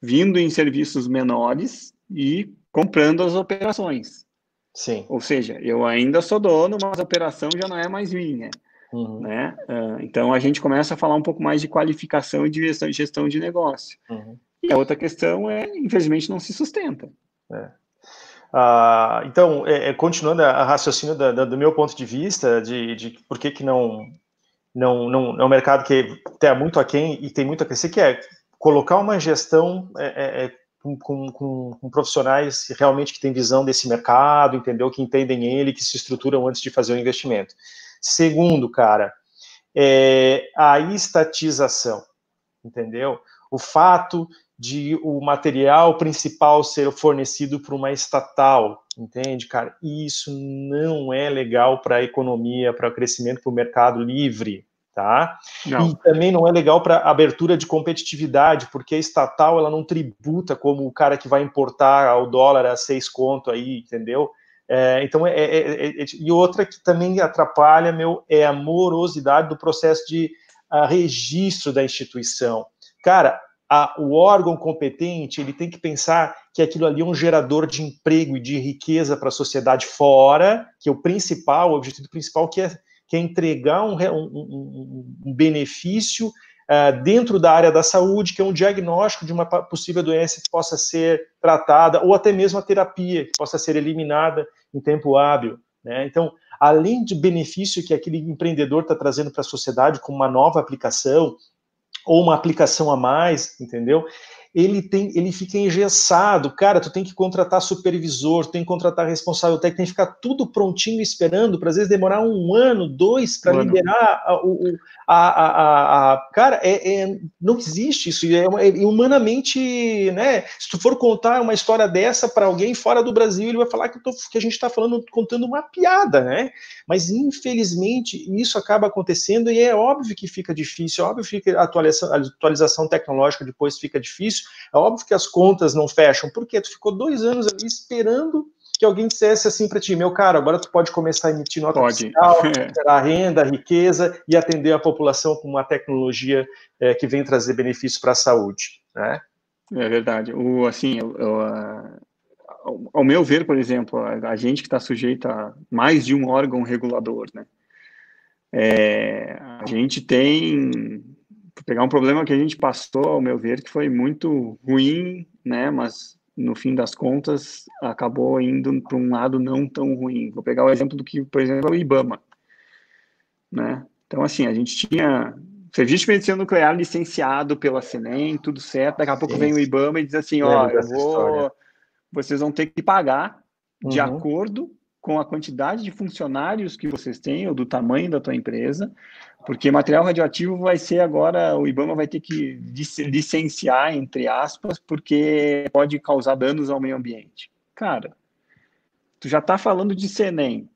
vindo em serviços menores e comprando as operações. Sim. Ou seja, eu ainda sou dono, mas a operação já não é mais minha. Uhum. Né? Uh, então a gente começa a falar um pouco mais de qualificação e de gestão, gestão de negócio. Uhum. E a outra questão é, infelizmente, não se sustenta. É. Ah, então, é, é, continuando a raciocínio da, da, do meu ponto de vista, de, de por que, que não, não, não é um mercado que tem muito aquém e tem muito a crescer, que é colocar uma gestão é, é, é com, com, com, profissionais realmente que têm visão desse mercado, entendeu? Que entendem ele, que se estruturam antes de fazer o investimento. Segundo, cara, é a estatização, entendeu? O fato de o material principal ser fornecido por uma estatal, entende, cara? Isso não é legal para a economia, para o crescimento, para o mercado livre, tá? Não. E também não é legal para abertura de competitividade, porque a estatal ela não tributa como o cara que vai importar o dólar a seis conto aí, entendeu? É, então, é, é, é, é e outra que também atrapalha, meu, é a morosidade do processo de a, registro da instituição. Cara, a, o órgão competente ele tem que pensar que aquilo ali é um gerador de emprego e de riqueza para a sociedade fora, que é o principal, o objetivo principal, que é, que é entregar um, um, um benefício uh, dentro da área da saúde, que é um diagnóstico de uma possível doença que possa ser tratada, ou até mesmo a terapia, que possa ser eliminada em tempo hábil. Né? Então, além de benefício que aquele empreendedor está trazendo para a sociedade com uma nova aplicação, ou uma aplicação a mais, entendeu? Ele tem, ele fica engessado, cara, tu tem que contratar supervisor, tu tem que contratar responsável técnico, tem que ficar tudo prontinho esperando, para às vezes demorar um ano, dois, para liberar a, o, a, a, a, a, cara, é, é, não existe isso, é, é, humanamente, né, se tu for contar uma história dessa para alguém fora do Brasil, ele vai falar que, tô, que a gente está falando, contando uma piada, né, mas infelizmente isso acaba acontecendo e é óbvio que fica difícil, é óbvio que a atualização, a atualização tecnológica depois fica difícil, é óbvio que as contas não fecham, porque tu ficou dois anos ali esperando que alguém dissesse assim para ti, meu cara, agora tu pode começar a emitir nota pode. fiscal, gerar renda, riqueza e atender a população com uma tecnologia é, que vem trazer benefícios para a saúde, né? É verdade. O, assim, eu, eu, ao meu ver, por exemplo, a, a gente que está sujeito a mais de um órgão regulador, né? É, a gente tem pegar um problema que a gente passou, ao meu ver, que foi muito ruim, né? Mas no fim das contas acabou indo para um lado não tão ruim. Vou pegar o exemplo do que, por exemplo, é o IBAMA, né? Então assim, a gente tinha serviço de medicina nuclear licenciado pela CNEM, tudo certo. Daqui a pouco Sim. vem o IBAMA e diz assim, ó, eu vou, história. vocês vão ter que pagar de uhum. acordo com a quantidade de funcionários que vocês têm ou do tamanho da tua empresa, porque material radioativo vai ser agora, o IBAMA vai ter que licenciar, entre aspas, porque pode causar danos ao meio ambiente. Cara, tu já está falando de CENEM,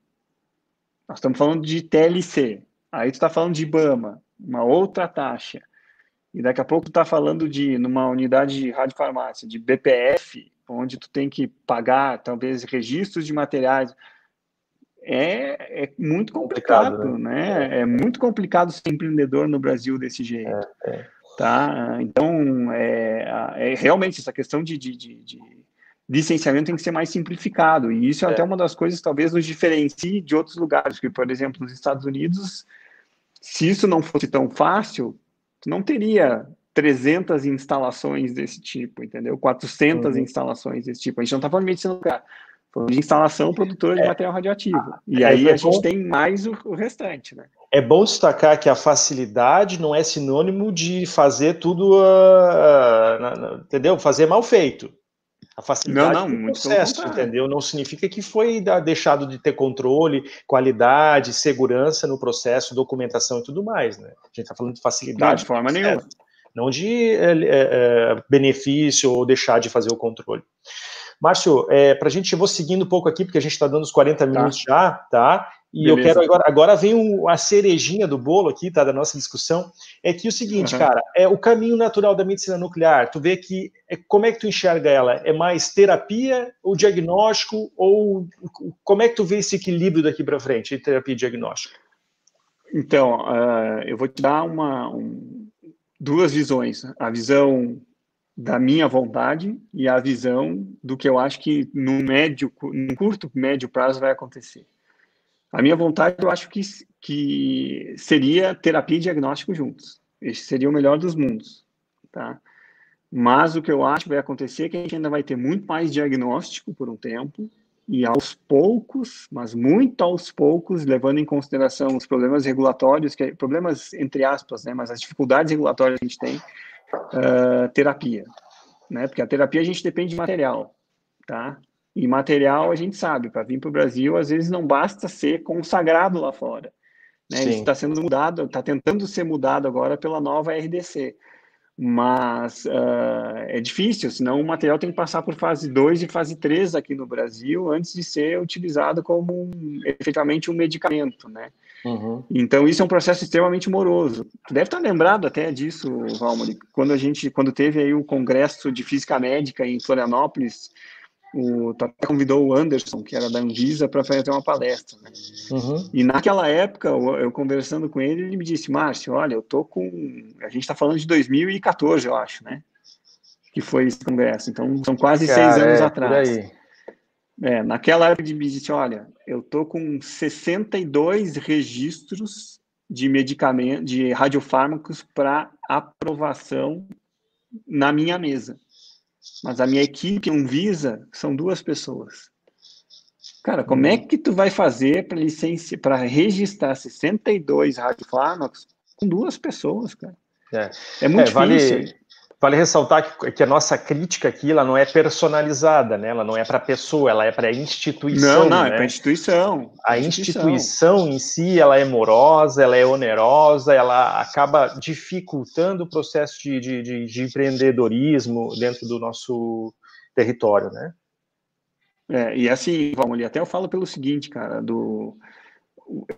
nós estamos falando de TLC, aí tu está falando de IBAMA, uma outra taxa, e daqui a pouco tu está falando de, numa unidade de radiofarmácia, de BPF, onde tu tem que pagar, talvez, registros de materiais, é, é muito complicado, complicado né? né? É. é. muito complicado ser empreendedor no Brasil desse jeito. É, é. Tá? Então, é, é, realmente essa questão de, de, de, de, licenciamento tem que ser mais simplificado. E isso é, até uma das coisas talvez nos diferencie de outros lugares. Porque, por exemplo, nos Estados Unidos, se isso não fosse tão fácil, tu não teria 300 instalações desse tipo, entendeu? 400 uhum. instalações desse tipo. A gente não está falando de medicina nuclear, de instalação produtora de é. material radioativo. E é, aí a gente tem mais o, o, restante, né? É bom destacar que a facilidade não é sinônimo de fazer tudo, uh, entendeu? Fazer mal feito. A facilidade não, não, do processo, entendeu? Não significa que foi deixado de ter controle, qualidade, segurança no processo, documentação e tudo mais, né? A gente está falando de facilidade. Não, de forma nenhuma. Não de é, benefício ou deixar de fazer o controle. Márcio, é, para a gente, eu vou seguindo um pouco aqui, porque a gente está dando os 40 tá. minutos já, tá? E Beleza. eu quero agora, agora vem um, a cerejinha do bolo aqui, tá, da nossa discussão, é que o seguinte, uhum. cara, é o caminho natural da medicina nuclear, tu vê que, é, como é que tu enxerga ela? É mais terapia ou diagnóstico, ou como é que tu vê esse equilíbrio daqui para frente, entre terapia e diagnóstico? Então, uh, eu vou te dar uma, um, duas visões, a visão da minha vontade e a visão do que eu acho que no médio, no curto, médio prazo vai acontecer. A minha vontade, eu acho que, que seria terapia e diagnóstico juntos. Esse seria o melhor dos mundos, tá? Mas o que eu acho que vai acontecer é que a gente ainda vai ter muito mais diagnóstico por um tempo e aos poucos, mas muito aos poucos, levando em consideração os problemas regulatórios, que é, problemas entre aspas, né, mas as dificuldades regulatórias que a gente tem, uh, terapia, né? Porque a terapia a gente depende de material, tá? E material a gente sabe, para vir para o Brasil, às vezes não basta ser consagrado lá fora. Né? Isso está sendo mudado, está tentando ser mudado agora pela nova RDC. Mas uh, é difícil, senão o material tem que passar por fase 2 e fase 3 aqui no Brasil antes de ser utilizado como um, efetivamente um medicamento, né? Uhum. Então isso é um processo extremamente moroso. Tu deve estar lembrado até disso, Valmor, quando a gente, quando teve aí o congresso de física médica em Florianópolis, o até convidou o Anderson, que era da Anvisa, para fazer uma palestra. Né? Uhum. E naquela época, eu, eu, conversando com ele, ele me disse, Márcio, olha, eu tô com, a gente está falando de 2014, eu acho, né? Que foi esse congresso. Então são quase Cara, seis anos é, atrás. É, naquela época ele me disse, olha, eu tô com 62 registros de medicamentos, de radiofármacos para aprovação na minha mesa. Mas a minha equipe Anvisa são duas pessoas. Cara, como é que tu vai fazer para licença, para registrar 62 radiofármacos com duas pessoas, cara? É, é muito é, difícil. Vale, vale ressaltar que, que, a nossa crítica aqui ela não é personalizada, né? Ela não é para a pessoa, ela é para a instituição. Não, não, né? é para a instituição. A instituição. instituição em si, ela é morosa, ela é onerosa, ela acaba dificultando o processo de, de, de, de empreendedorismo dentro do nosso território, né? É, e assim, vamos ali, até eu falo pelo seguinte, cara, do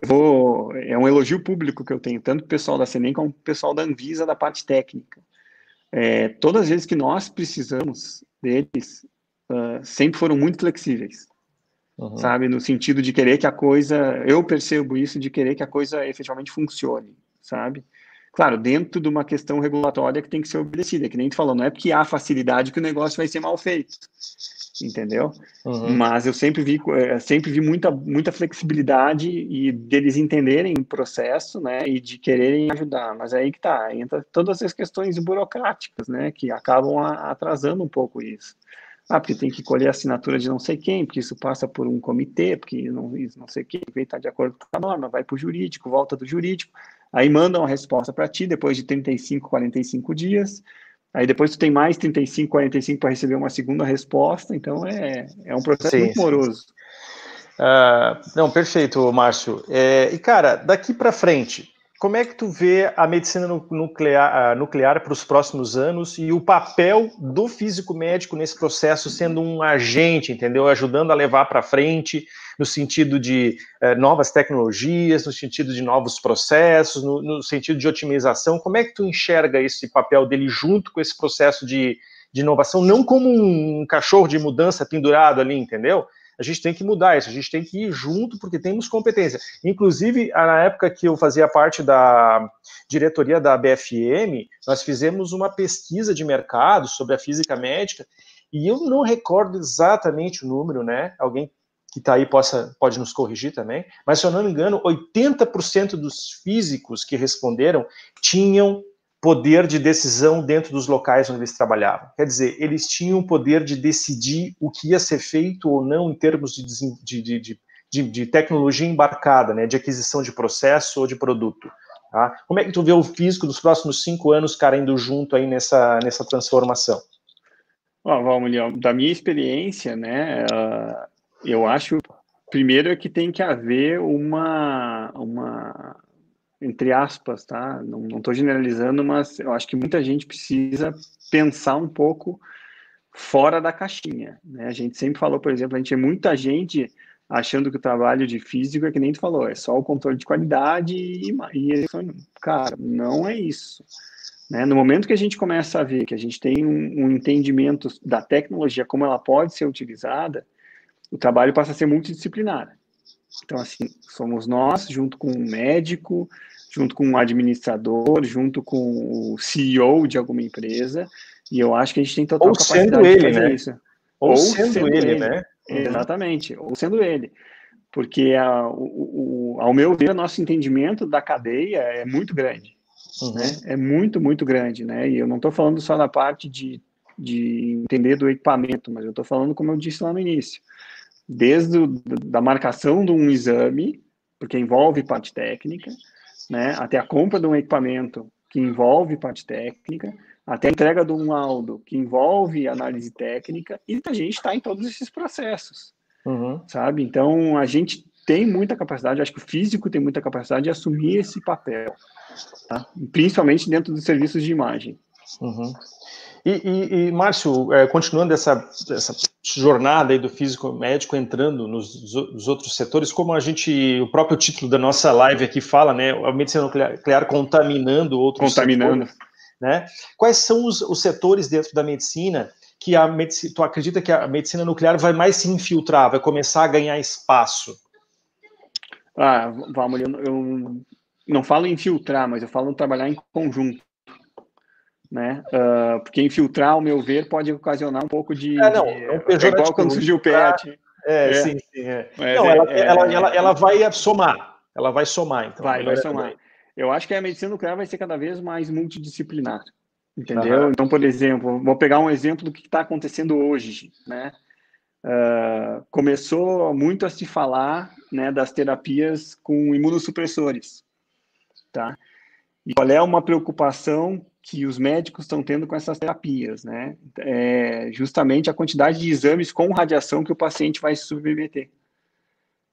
vou, é um elogio público que eu tenho, tanto o pessoal da CENEM como o pessoal da Anvisa, da parte técnica é, todas as vezes que nós precisamos deles, uh, sempre foram muito flexíveis. Uhum. Sabe? No sentido de querer que a coisa. Eu percebo isso, de querer que a coisa efetivamente funcione, sabe? Claro, dentro de uma questão regulatória que tem que ser obedecida, que nem tu falou, não é porque há facilidade que o negócio vai ser mal feito entendeu? Uhum. Mas eu sempre vi, eh, sempre vi muita, muita flexibilidade e deles entenderem o processo, né, e de quererem ajudar. Mas é aí que tá, entra todas as questões burocráticas, né, que acabam atrasando um pouco isso. Ah, porque tem que colher a assinatura de não sei quem, porque isso passa por um comitê, porque não, não sei quem, está de acordo com a norma, vai para o jurídico, volta do jurídico, aí mandam a resposta para ti depois de 35, 45 dias, Aí depois tu tem mais 35, 45 para receber uma segunda resposta, então é, é um processo sim, muito moroso. Uh, não, perfeito, Márcio. É, e cara, daqui para frente, como é que tu vê a medicina nuclear, nuclear para os próximos anos e o papel do físico médico nesse processo sendo um agente, entendeu? Ajudando a levar para frente no sentido de eh, novas tecnologias, no sentido de novos processos, no, no, sentido de otimização. Como é que tu enxerga esse papel dele junto com esse processo de, de inovação, não como um cachorro de mudança pendurado ali, entendeu? a gente tem que mudar isso, a gente tem que ir junto porque temos competência. Inclusive, na época que eu fazia parte da diretoria da BFM, nós fizemos uma pesquisa de mercado sobre a física médica e eu não recordo exatamente o número, né? Alguém que está aí possa, pode nos corrigir também, mas se eu não me engano, 80% dos físicos que responderam tinham poder de decisão dentro dos locais onde eles trabalhavam. Quer dizer, eles tinham poder de decidir o que ia ser feito ou não em termos de, de, de, de, tecnologia embarcada, né, de aquisição de processo ou de produto. Tá? Como é que tu vê o físico dos próximos cinco anos, cara, indo junto aí nessa, nessa transformação? Ó, vamos, da minha experiência, né, uh, eu acho, primeiro é que tem que haver uma, uma entre aspas, tá? Não estou generalizando, mas eu acho que muita gente precisa pensar um pouco fora da caixinha, né? A gente sempre falou, por exemplo, a gente é muita gente achando que o trabalho de físico é que nem tu falou, é só o controle de qualidade e, e cara, não é isso. Né? No momento que a gente começa a ver que a gente tem um, um entendimento da tecnologia, como ela pode ser utilizada, o trabalho passa a ser multidisciplinar. Então, assim, somos nós, junto com um médico, junto com um administrador, junto com o CEO de alguma empresa, e eu acho que a gente tem total Ou capacidade sendo ele, de fazer né? isso. Ou, Ou sendo, sendo, ele, ele né? Exatamente, ou sendo ele. Porque, a, o, o, ao meu ver, nosso entendimento da cadeia é muito grande. Uhum. Né? É muito, muito grande. Né? E eu não estou falando só da parte de, de entender do equipamento, mas eu estou falando, como eu disse lá no início, desde o, da marcação de um exame, porque envolve parte técnica, né, até a compra de um equipamento que envolve parte técnica, até a entrega de um laudo que envolve análise técnica, e a gente está em todos esses processos, uhum. sabe? Então, a gente tem muita capacidade, acho que o físico tem muita capacidade de assumir esse papel, tá? principalmente dentro dos serviços de imagem. Uhum. E, e, e Márcio, é, continuando essa, essa jornada aí do físico médico entrando nos, nos, outros setores, como a gente, o próprio título da nossa live aqui fala, né, a medicina nuclear contaminando outros contaminando. setores, né? Quais são os, os setores dentro da medicina que a medicina, tu acredita que a medicina nuclear vai mais se infiltrar, vai começar a ganhar espaço? Ah, vamos, eu, eu não falo em infiltrar, mas eu falo em trabalhar em conjunto né? Uh, porque infiltrar, ao meu ver, pode ocasionar um pouco de. É, não, é, um é igual quando surgiu o PET. É, é, sim, sim. É. Não, ela, é, ela, ela, ela, vai somar. Ela vai somar, então. Vai, vai somar. Eu acho que a medicina nuclear vai ser cada vez mais multidisciplinar. Entendeu? Uhum. Então, por exemplo, vou pegar um exemplo do que está acontecendo hoje, né? Uh, começou muito a se falar né, das terapias com imunossupressores, tá? E qual é uma preocupação que os médicos estão tendo com essas terapias, né? É justamente a quantidade de exames com radiação que o paciente vai se submeter.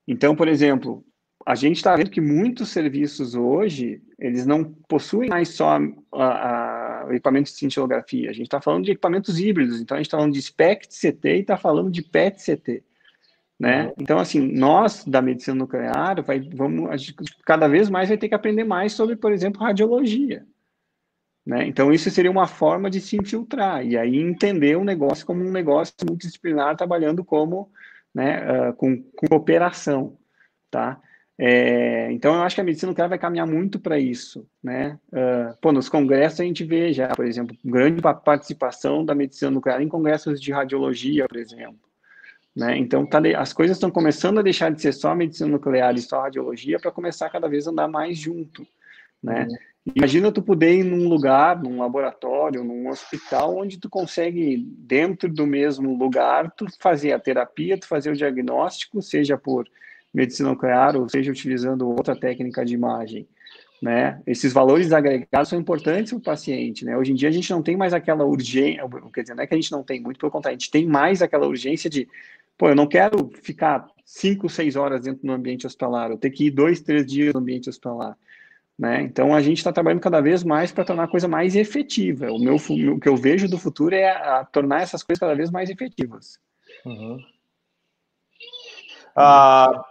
Então, por exemplo, a gente está vendo que muitos serviços hoje, eles não possuem mais só a, a, o equipamento de cintilografia, a gente está falando de equipamentos híbridos, então a gente está falando de SPECT-CT e está falando de PET-CT. Né? Então, assim, nós da medicina nuclear, vai, vamos, cada vez mais vai ter que aprender mais sobre, por exemplo, radiologia. Né? Então, isso seria uma forma de se infiltrar e aí entender o negócio como um negócio multidisciplinar, trabalhando como, né, uh, com, com cooperação, tá? É, então, eu acho que a medicina nuclear vai caminhar muito para isso, né? Uh, pô, nos congressos a gente vê já, por exemplo, grande participação da medicina nuclear em congressos de radiologia, por exemplo. Né? Então, tá, as coisas estão começando a deixar de ser só medicina nuclear e só radiologia para começar cada vez a andar mais junto, né? Uhum. Imagina tu poder ir num lugar, num laboratório, num hospital, onde tu consegue, dentro do mesmo lugar, tu fazer a terapia, tu fazer o diagnóstico, seja por medicina nuclear ou seja utilizando outra técnica de imagem. Né? Esses valores agregados são importantes para o paciente. Né? Hoje em dia a gente não tem mais aquela urgência, quer dizer, não é que a gente não tem, muito pelo contrário, a gente tem mais aquela urgência de, pô, eu não quero ficar cinco, seis horas dentro do ambiente hospitalar, eu tenho que ir dois, três dias no ambiente hospitalar. Né? Então a gente está trabalhando cada vez mais para tornar a coisa mais efetiva. O meu o que eu vejo do futuro é a, a tornar essas coisas cada vez mais efetivas. Uhum. Ah,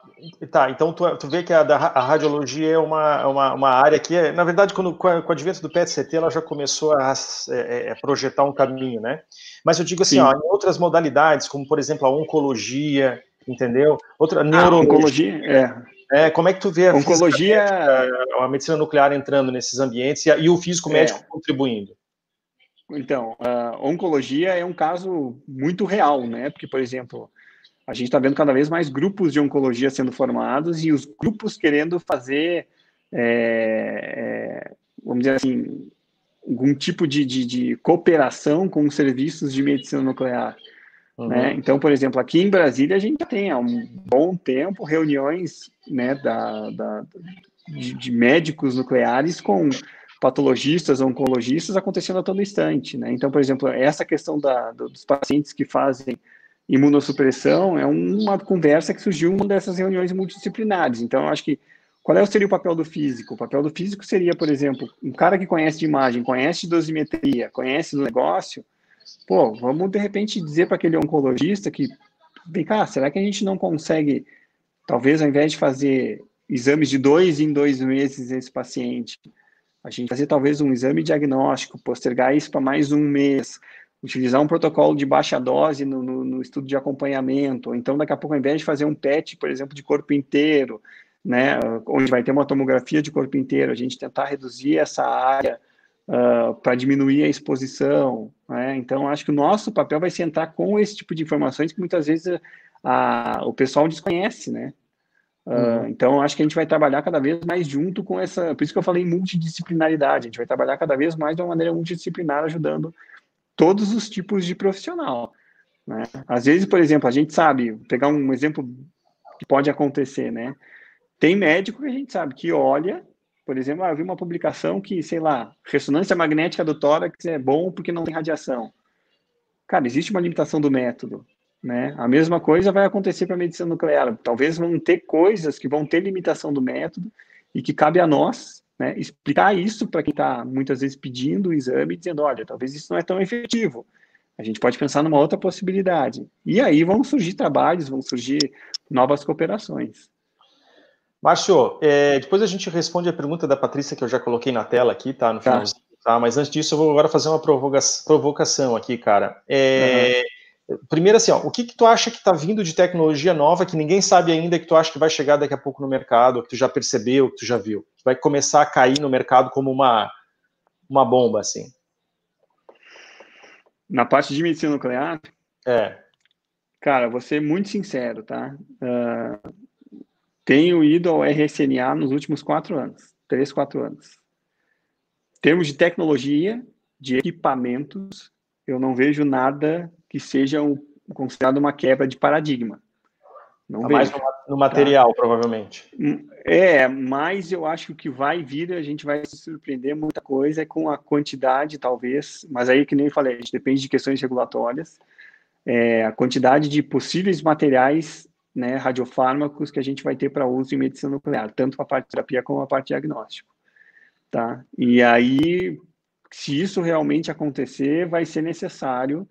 tá, então tu, tu vê que a, a radiologia é uma, uma, uma, área que, é, na verdade, quando, com, o advento do PET-CT, ela já começou a, é, é, projetar um caminho, né? Mas eu digo assim, ó, em outras modalidades, como por exemplo a oncologia, entendeu? Outra neurologia, ah, é. É, como é que tu vê a oncologia, médica, a medicina nuclear entrando nesses ambientes e, e o físico médico é. contribuindo? Então, a oncologia é um caso muito real, né? Porque, por exemplo, a gente está vendo cada vez mais grupos de oncologia sendo formados e os grupos querendo fazer, é, é, vamos dizer assim, algum tipo de, de, de cooperação com os serviços de medicina nuclear. Uhum. Né? Então, por exemplo, aqui em Brasília a gente já tem há um bom tempo reuniões né, da, da de, de, médicos nucleares com patologistas, oncologistas acontecendo a todo instante. Né? Então, por exemplo, essa questão da, dos pacientes que fazem imunossupressão é uma conversa que surgiu em uma dessas reuniões multidisciplinares. Então, eu acho que qual é, seria o papel do físico? O papel do físico seria, por exemplo, um cara que conhece de imagem, conhece de dosimetria, conhece do negócio, pô, vamos de repente dizer para aquele oncologista que, vem cá, será que a gente não consegue, talvez ao invés de fazer exames de dois em dois meses esse paciente, a gente fazer talvez um exame diagnóstico, postergar isso para mais um mês, utilizar um protocolo de baixa dose no, no, no, estudo de acompanhamento, ou então daqui a pouco, ao invés de fazer um PET, por exemplo, de corpo inteiro, né, onde vai ter uma tomografia de corpo inteiro, a gente tentar reduzir essa área uh, para diminuir a exposição. Né? Então, acho que o nosso papel vai ser entrar com esse tipo de informações que muitas vezes a, a o pessoal desconhece, né? Uh, uhum. Então, acho que a gente vai trabalhar cada vez mais junto com essa. Por isso que eu falei multidisciplinaridade. A gente vai trabalhar cada vez mais de uma maneira multidisciplinar, ajudando todos os tipos de profissional. Né? Às vezes, por exemplo, a gente sabe, pegar um exemplo que pode acontecer, né? Tem médico que a gente sabe que olha por exemplo, ah, eu vi uma publicação que, sei lá, ressonância magnética do tórax é bom porque não tem radiação. Cara, existe uma limitação do método. Né? A mesma coisa vai acontecer para a medicina nuclear. Talvez vão ter coisas que vão ter limitação do método e que cabe a nós né, explicar isso para quem está muitas vezes pedindo o exame, dizendo: olha, talvez isso não é tão efetivo. A gente pode pensar numa outra possibilidade. E aí vão surgir trabalhos, vão surgir novas cooperações. Márcio, é, depois a gente responde a pergunta da Patrícia que eu já coloquei na tela aqui, tá? No final, tá. tá? Mas antes disso, eu vou agora fazer uma provoca provocação aqui, cara. É, uhum. Primeiro, assim, ó, o que, que tu acha que está vindo de tecnologia nova que ninguém sabe ainda que tu acha que vai chegar daqui a pouco no mercado, que tu já percebeu, que tu já viu, que vai começar a cair no mercado como uma, uma bomba, assim? Na parte de medicina nuclear? É. Cara, vou ser muito sincero, tá? Uh, tenho ido ao RSNA nos últimos quatro anos, três, quatro anos. Em termos de tecnologia, de equipamentos, eu não vejo nada que seja um, considerado uma quebra de paradigma. Não tá vejo. Mais no, material, tá? provavelmente. Hum, é, mas eu acho que o que vai vir, a gente vai se surpreender muita coisa é com a quantidade, talvez, mas aí, que nem eu falei, a gente depende de questões regulatórias, é, a quantidade de possíveis materiais né, radiofármacos que a gente vai ter para uso em medicina nuclear, tanto a parte de terapia como a parte de diagnóstico. Tá? E aí, se isso realmente acontecer, vai ser necessário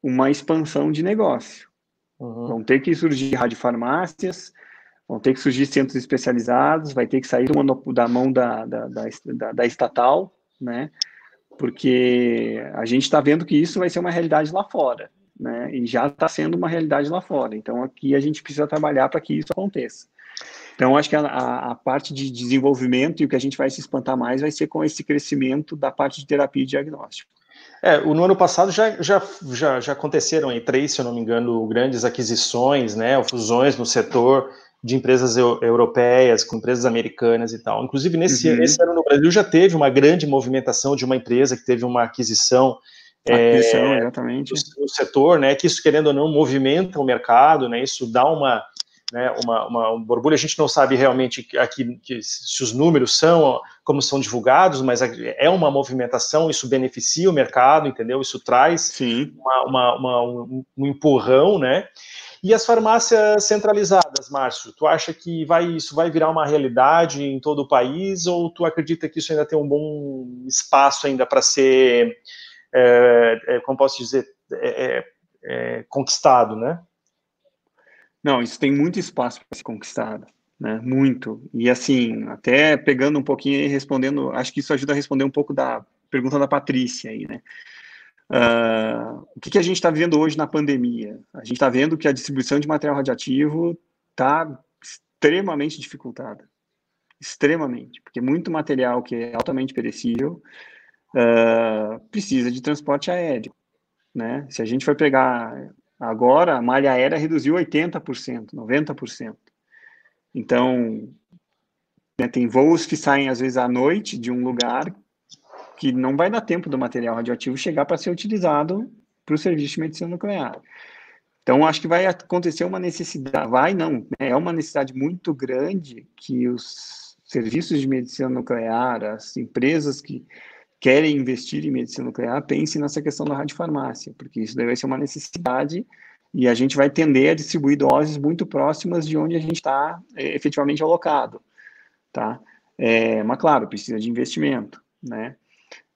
uma expansão de negócio. Uhum. Vão ter que surgir radiofarmácias, vão ter que surgir centros especializados, vai ter que sair da mão da, da, da, da estatal, né? Porque a gente está vendo que isso vai ser uma realidade lá fora né? E já está sendo uma realidade lá fora. Então aqui a gente precisa trabalhar para que isso aconteça. Então acho que a, a, parte de desenvolvimento e o que a gente vai se espantar mais vai ser com esse crescimento da parte de terapia e diagnóstico. É, no ano passado já, já, já, já aconteceram aí três, se eu não me engano, grandes aquisições, né, fusões no setor de empresas eu, europeias com empresas americanas e tal. Inclusive, nesse, uhum. ano no Brasil já teve uma grande movimentação de uma empresa que teve uma aquisição é, exatamente. No, setor, né, que isso, querendo ou não, movimenta o mercado, né, isso dá uma, né, uma, uma, um borbulho, a gente não sabe realmente aqui que, se os números são como são divulgados, mas é uma movimentação, isso beneficia o mercado, entendeu? Isso traz uma, uma, um, um empurrão, né? E as farmácias centralizadas, Márcio, tu acha que vai, isso vai virar uma realidade em todo o país ou tu acredita que isso ainda tem um bom espaço ainda para ser é, é, como posso dizer, é, é, conquistado, né? Não, isso tem muito espaço para ser conquistado, né? Muito. E assim, até pegando um pouquinho e respondendo, acho que isso ajuda a responder um pouco da pergunta da Patrícia aí, né? Uh, o que, que, a gente está vendo hoje na pandemia? A gente está vendo que a distribuição de material radioativo está extremamente dificultada. Extremamente. Porque muito material que é altamente perecível uh, precisa de transporte aéreo. Né? Se a gente for pegar agora, a malha aérea reduziu 80%, 90%. Então, né, tem voos que saem às vezes à noite de um lugar que não vai dar tempo do material radioativo chegar para ser utilizado para o serviço de medicina nuclear. Então, acho que vai acontecer uma necessidade, vai não, né, é uma necessidade muito grande que os serviços de medicina nuclear, as empresas que querem investir em medicina nuclear, pensem nessa questão da radiofarmácia, porque isso deve ser uma necessidade e a gente vai tender a distribuir doses muito próximas de onde a gente está é, efetivamente alocado, tá? É, mas, claro, precisa de investimento, né?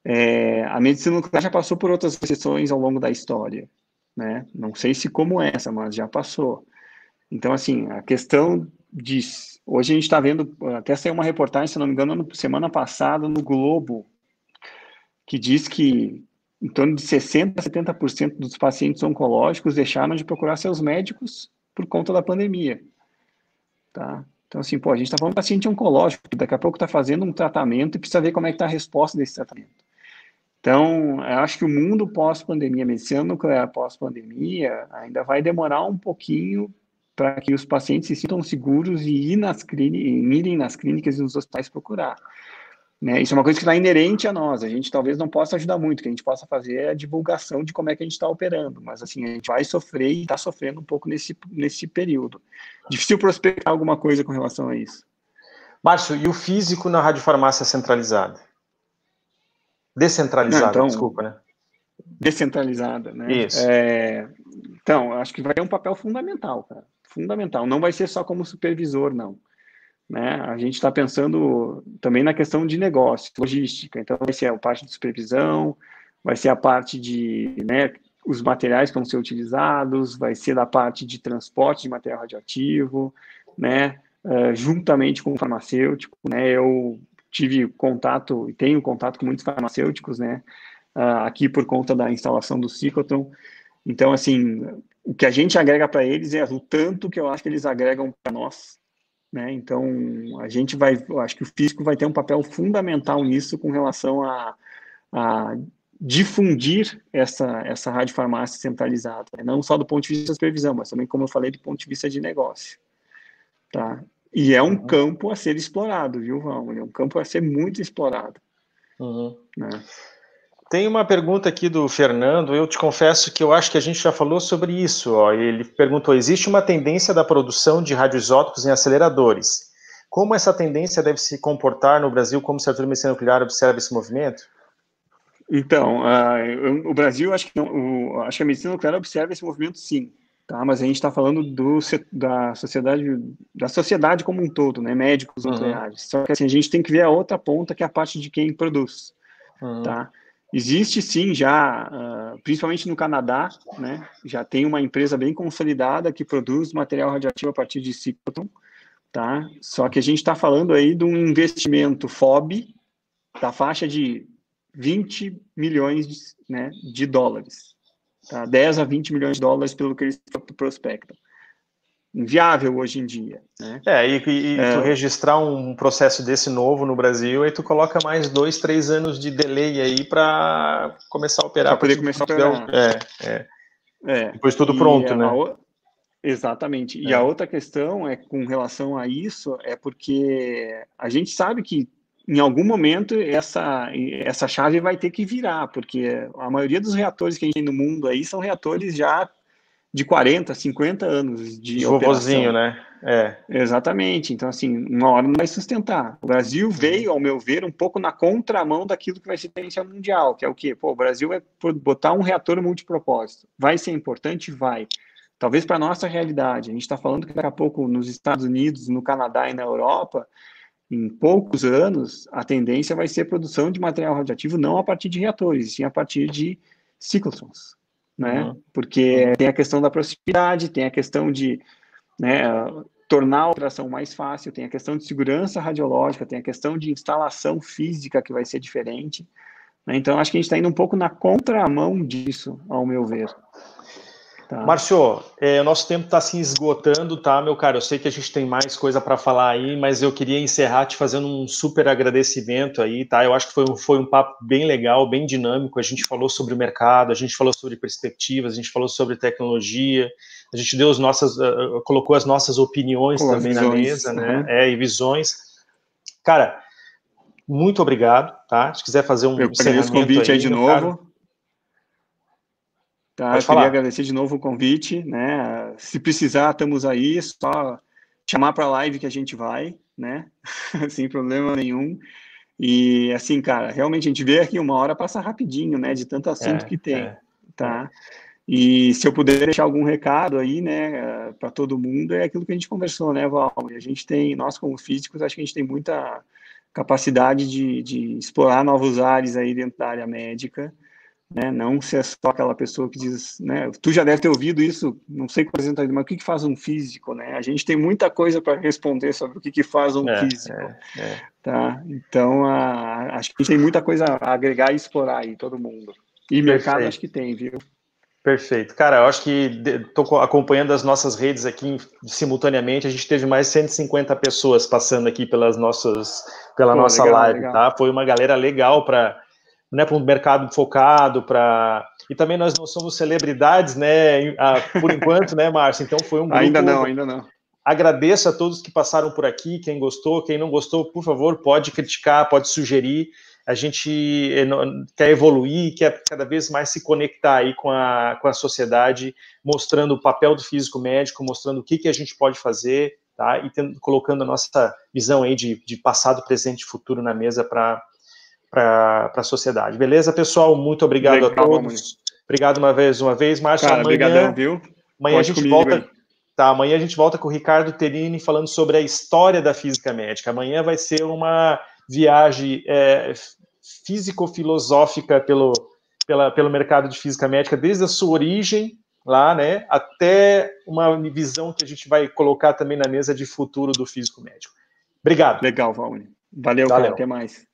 É, a medicina nuclear já passou por outras recessões ao longo da história, né? Não sei se como essa, mas já passou. Então, assim, a questão de... Hoje a gente está vendo, até saiu uma reportagem, se não me engano, semana passada no Globo, que diz que em torno de 60% a 70% dos pacientes oncológicos deixaram de procurar seus médicos por conta da pandemia. Tá? Então, assim, pô, a gente está falando de paciente oncológico, que daqui a pouco está fazendo um tratamento e precisa ver como é que está a resposta desse tratamento. Então, eu acho que o mundo pós-pandemia, medicina nuclear pós-pandemia, ainda vai demorar um pouquinho para que os pacientes se sintam seguros e ir nas irem nas clínicas e nos hospitais procurar. Né? Isso é uma coisa que está inerente a nós. A gente talvez não possa ajudar muito. O que a gente possa fazer é a divulgação de como é que a gente está operando. Mas, assim, a gente vai sofrer e está sofrendo um pouco nesse, nesse período. Difícil prospectar alguma coisa com relação a isso. Márcio, e o físico na radiofarmácia centralizada? Descentralizada, então, desculpa, né? Descentralizada, né? Isso. É, então, acho que vai ter um papel fundamental, cara. Fundamental. Não vai ser só como supervisor, não. Né? A gente está pensando também na questão de negócio, logística. Então, vai ser a parte de supervisão, vai ser a parte de né, os materiais que vão ser utilizados, vai ser da parte de transporte de material radioativo, né? Uh, juntamente com o farmacêutico, né? Eu tive contato e tenho contato com muitos farmacêuticos, né? Uh, aqui por conta da instalação do ciclotron. Então, assim, o que a gente agrega para eles é o tanto que eu acho que eles agregam para nós, né? Então, a gente vai, acho que o físico vai ter um papel fundamental nisso com relação a, a difundir essa, essa radiofarmácia centralizada, né? não só do ponto de vista da supervisão, mas também, como eu falei, do ponto de vista de negócio. Tá? E é um uhum. campo a ser explorado, viu, Val? É um campo a ser muito explorado. Uhum. Né? Tem uma pergunta aqui do Fernando. Eu te confesso que eu acho que a gente já falou sobre isso. Ó. Ele perguntou: existe uma tendência da produção de radioisótopos em aceleradores? Como essa tendência deve se comportar no Brasil? Como o setor de medicina nuclear observa esse movimento? Então, uh, o Brasil, acho que, não, o, acho que a medicina nuclear observa esse movimento, sim. Tá, mas a gente está falando do, da sociedade da sociedade como um todo, né? Médicos uhum. nucleares. Só que assim, a gente tem que ver a outra ponta, que é a parte de quem produz. Uhum. Tá? Existe sim já, uh, principalmente no Canadá, né? Já tem uma empresa bem consolidada que produz material radioativo a partir de ciclotron, tá? Só que a gente está falando aí de um investimento FOB da faixa de 20 milhões de, né, de dólares. Tá? 10 a 20 milhões de dólares pelo que eles prospectam. Inviável hoje em dia. Né? É, e, e é. tu registrar um processo desse novo no Brasil, aí tu coloca mais dois, três anos de delay aí para começar a operar. Para poder começar a operar. É, é. é. Depois tudo pronto, né? O... Exatamente. E a é. outra questão é com relação a isso, é porque a gente sabe que em algum momento essa, essa chave vai ter que virar, porque a maioria dos reatores que a gente tem no mundo aí são reatores já de 40, 50 anos de, vovozinho, né? É. Exatamente. Então, assim, uma hora não vai sustentar. O Brasil veio, ao meu ver, um pouco na contramão daquilo que vai ser tendência mundial, que é o quê? Pô, o Brasil vai botar um reator multipropósito. Vai ser importante? Vai. Talvez para nossa realidade. A gente está falando que daqui a pouco nos Estados Unidos, no Canadá e na Europa, em poucos anos, a tendência vai ser produção de material radioativo não a partir de reatores, sim a partir de ciclotrons, né? Uhum. Porque tem a questão da proximidade, tem a questão de né, tornar a operação mais fácil, tem a questão de segurança radiológica, tem a questão de instalação física que vai ser diferente. Né? Então, acho que a gente está indo um pouco na contramão disso, ao meu ver. Tá. Márcio, é, o nosso tempo está se esgotando, tá, meu cara? Eu sei que a gente tem mais coisa para falar aí, mas eu queria encerrar te fazendo um super agradecimento aí, tá? Eu acho que foi um, foi um papo bem legal, bem dinâmico. A gente falou sobre o mercado, a gente falou sobre perspectivas, a gente falou sobre tecnologia, a gente deu as nossas, uh, colocou as nossas opiniões também visões, na mesa, né? Uhum. É, e visões. Cara, muito obrigado, tá? Se quiser fazer um Eu agradeço o convite aí, aí de novo. Cara. Tá, Pode eu falar. queria agradecer de novo o convite, né? Se precisar, estamos aí, só chamar para a live que a gente vai, né? Sem problema nenhum. E assim, cara, realmente a gente vê aqui uma hora passa rapidinho, né? De tanto assunto é, que tem, é, tá? E se eu puder deixar algum recado aí, né, para todo mundo, é aquilo que a gente conversou, né, Val? A gente tem, nós como físicos, acho que a gente tem muita capacidade de, de explorar novos ares aí dentro da área médica, né? Não ser só aquela pessoa que diz, né? Tu já deve ter ouvido isso, não sei quantas vezes, mas o que, que faz um físico, né? A gente tem muita coisa para responder sobre o que, que faz um é, físico, é, é. tá? Então, a, acho que tem muita coisa a agregar e explorar aí, todo mundo. E mercado Perfeito. acho que tem, viu? Perfeito. Cara, eu acho que estou acompanhando as nossas redes aqui simultaneamente. A gente teve mais de 150 pessoas passando aqui pelas nossas, pela Pô, nossa legal, live, legal. tá? Foi uma galera legal para né, para um mercado focado, para e também nós não somos celebridades, né, por enquanto, né, Márcio? Então foi um grupo... Ainda não, ainda não. Agradeço a todos que passaram por aqui, quem gostou, quem não gostou, por favor, pode criticar, pode sugerir. A gente eh, quer evoluir, quer cada vez mais se conectar aí com a, com a sociedade, mostrando o papel do físico médico, mostrando o que, que a gente pode fazer, tá? E tendo, colocando a nossa visão aí de, de passado, presente e futuro na mesa para para a sociedade. Beleza, pessoal? Muito obrigado Legal, a todos. Mãe. Obrigado uma vez, uma vez, Márcio. Amanhã, viu? Amanhã Pode a gente volta. Aí. Tá, amanhã a gente volta com o Ricardo Terini falando sobre a história da física médica. Amanhã vai ser uma viagem é, físico-filosófica pelo, pela, pelo mercado de física médica, desde a sua origem lá, né, até uma visão que a gente vai colocar também na mesa de futuro do físico médico. Obrigado. Legal, Valne. Valeu, Valeu. Cara, até mais.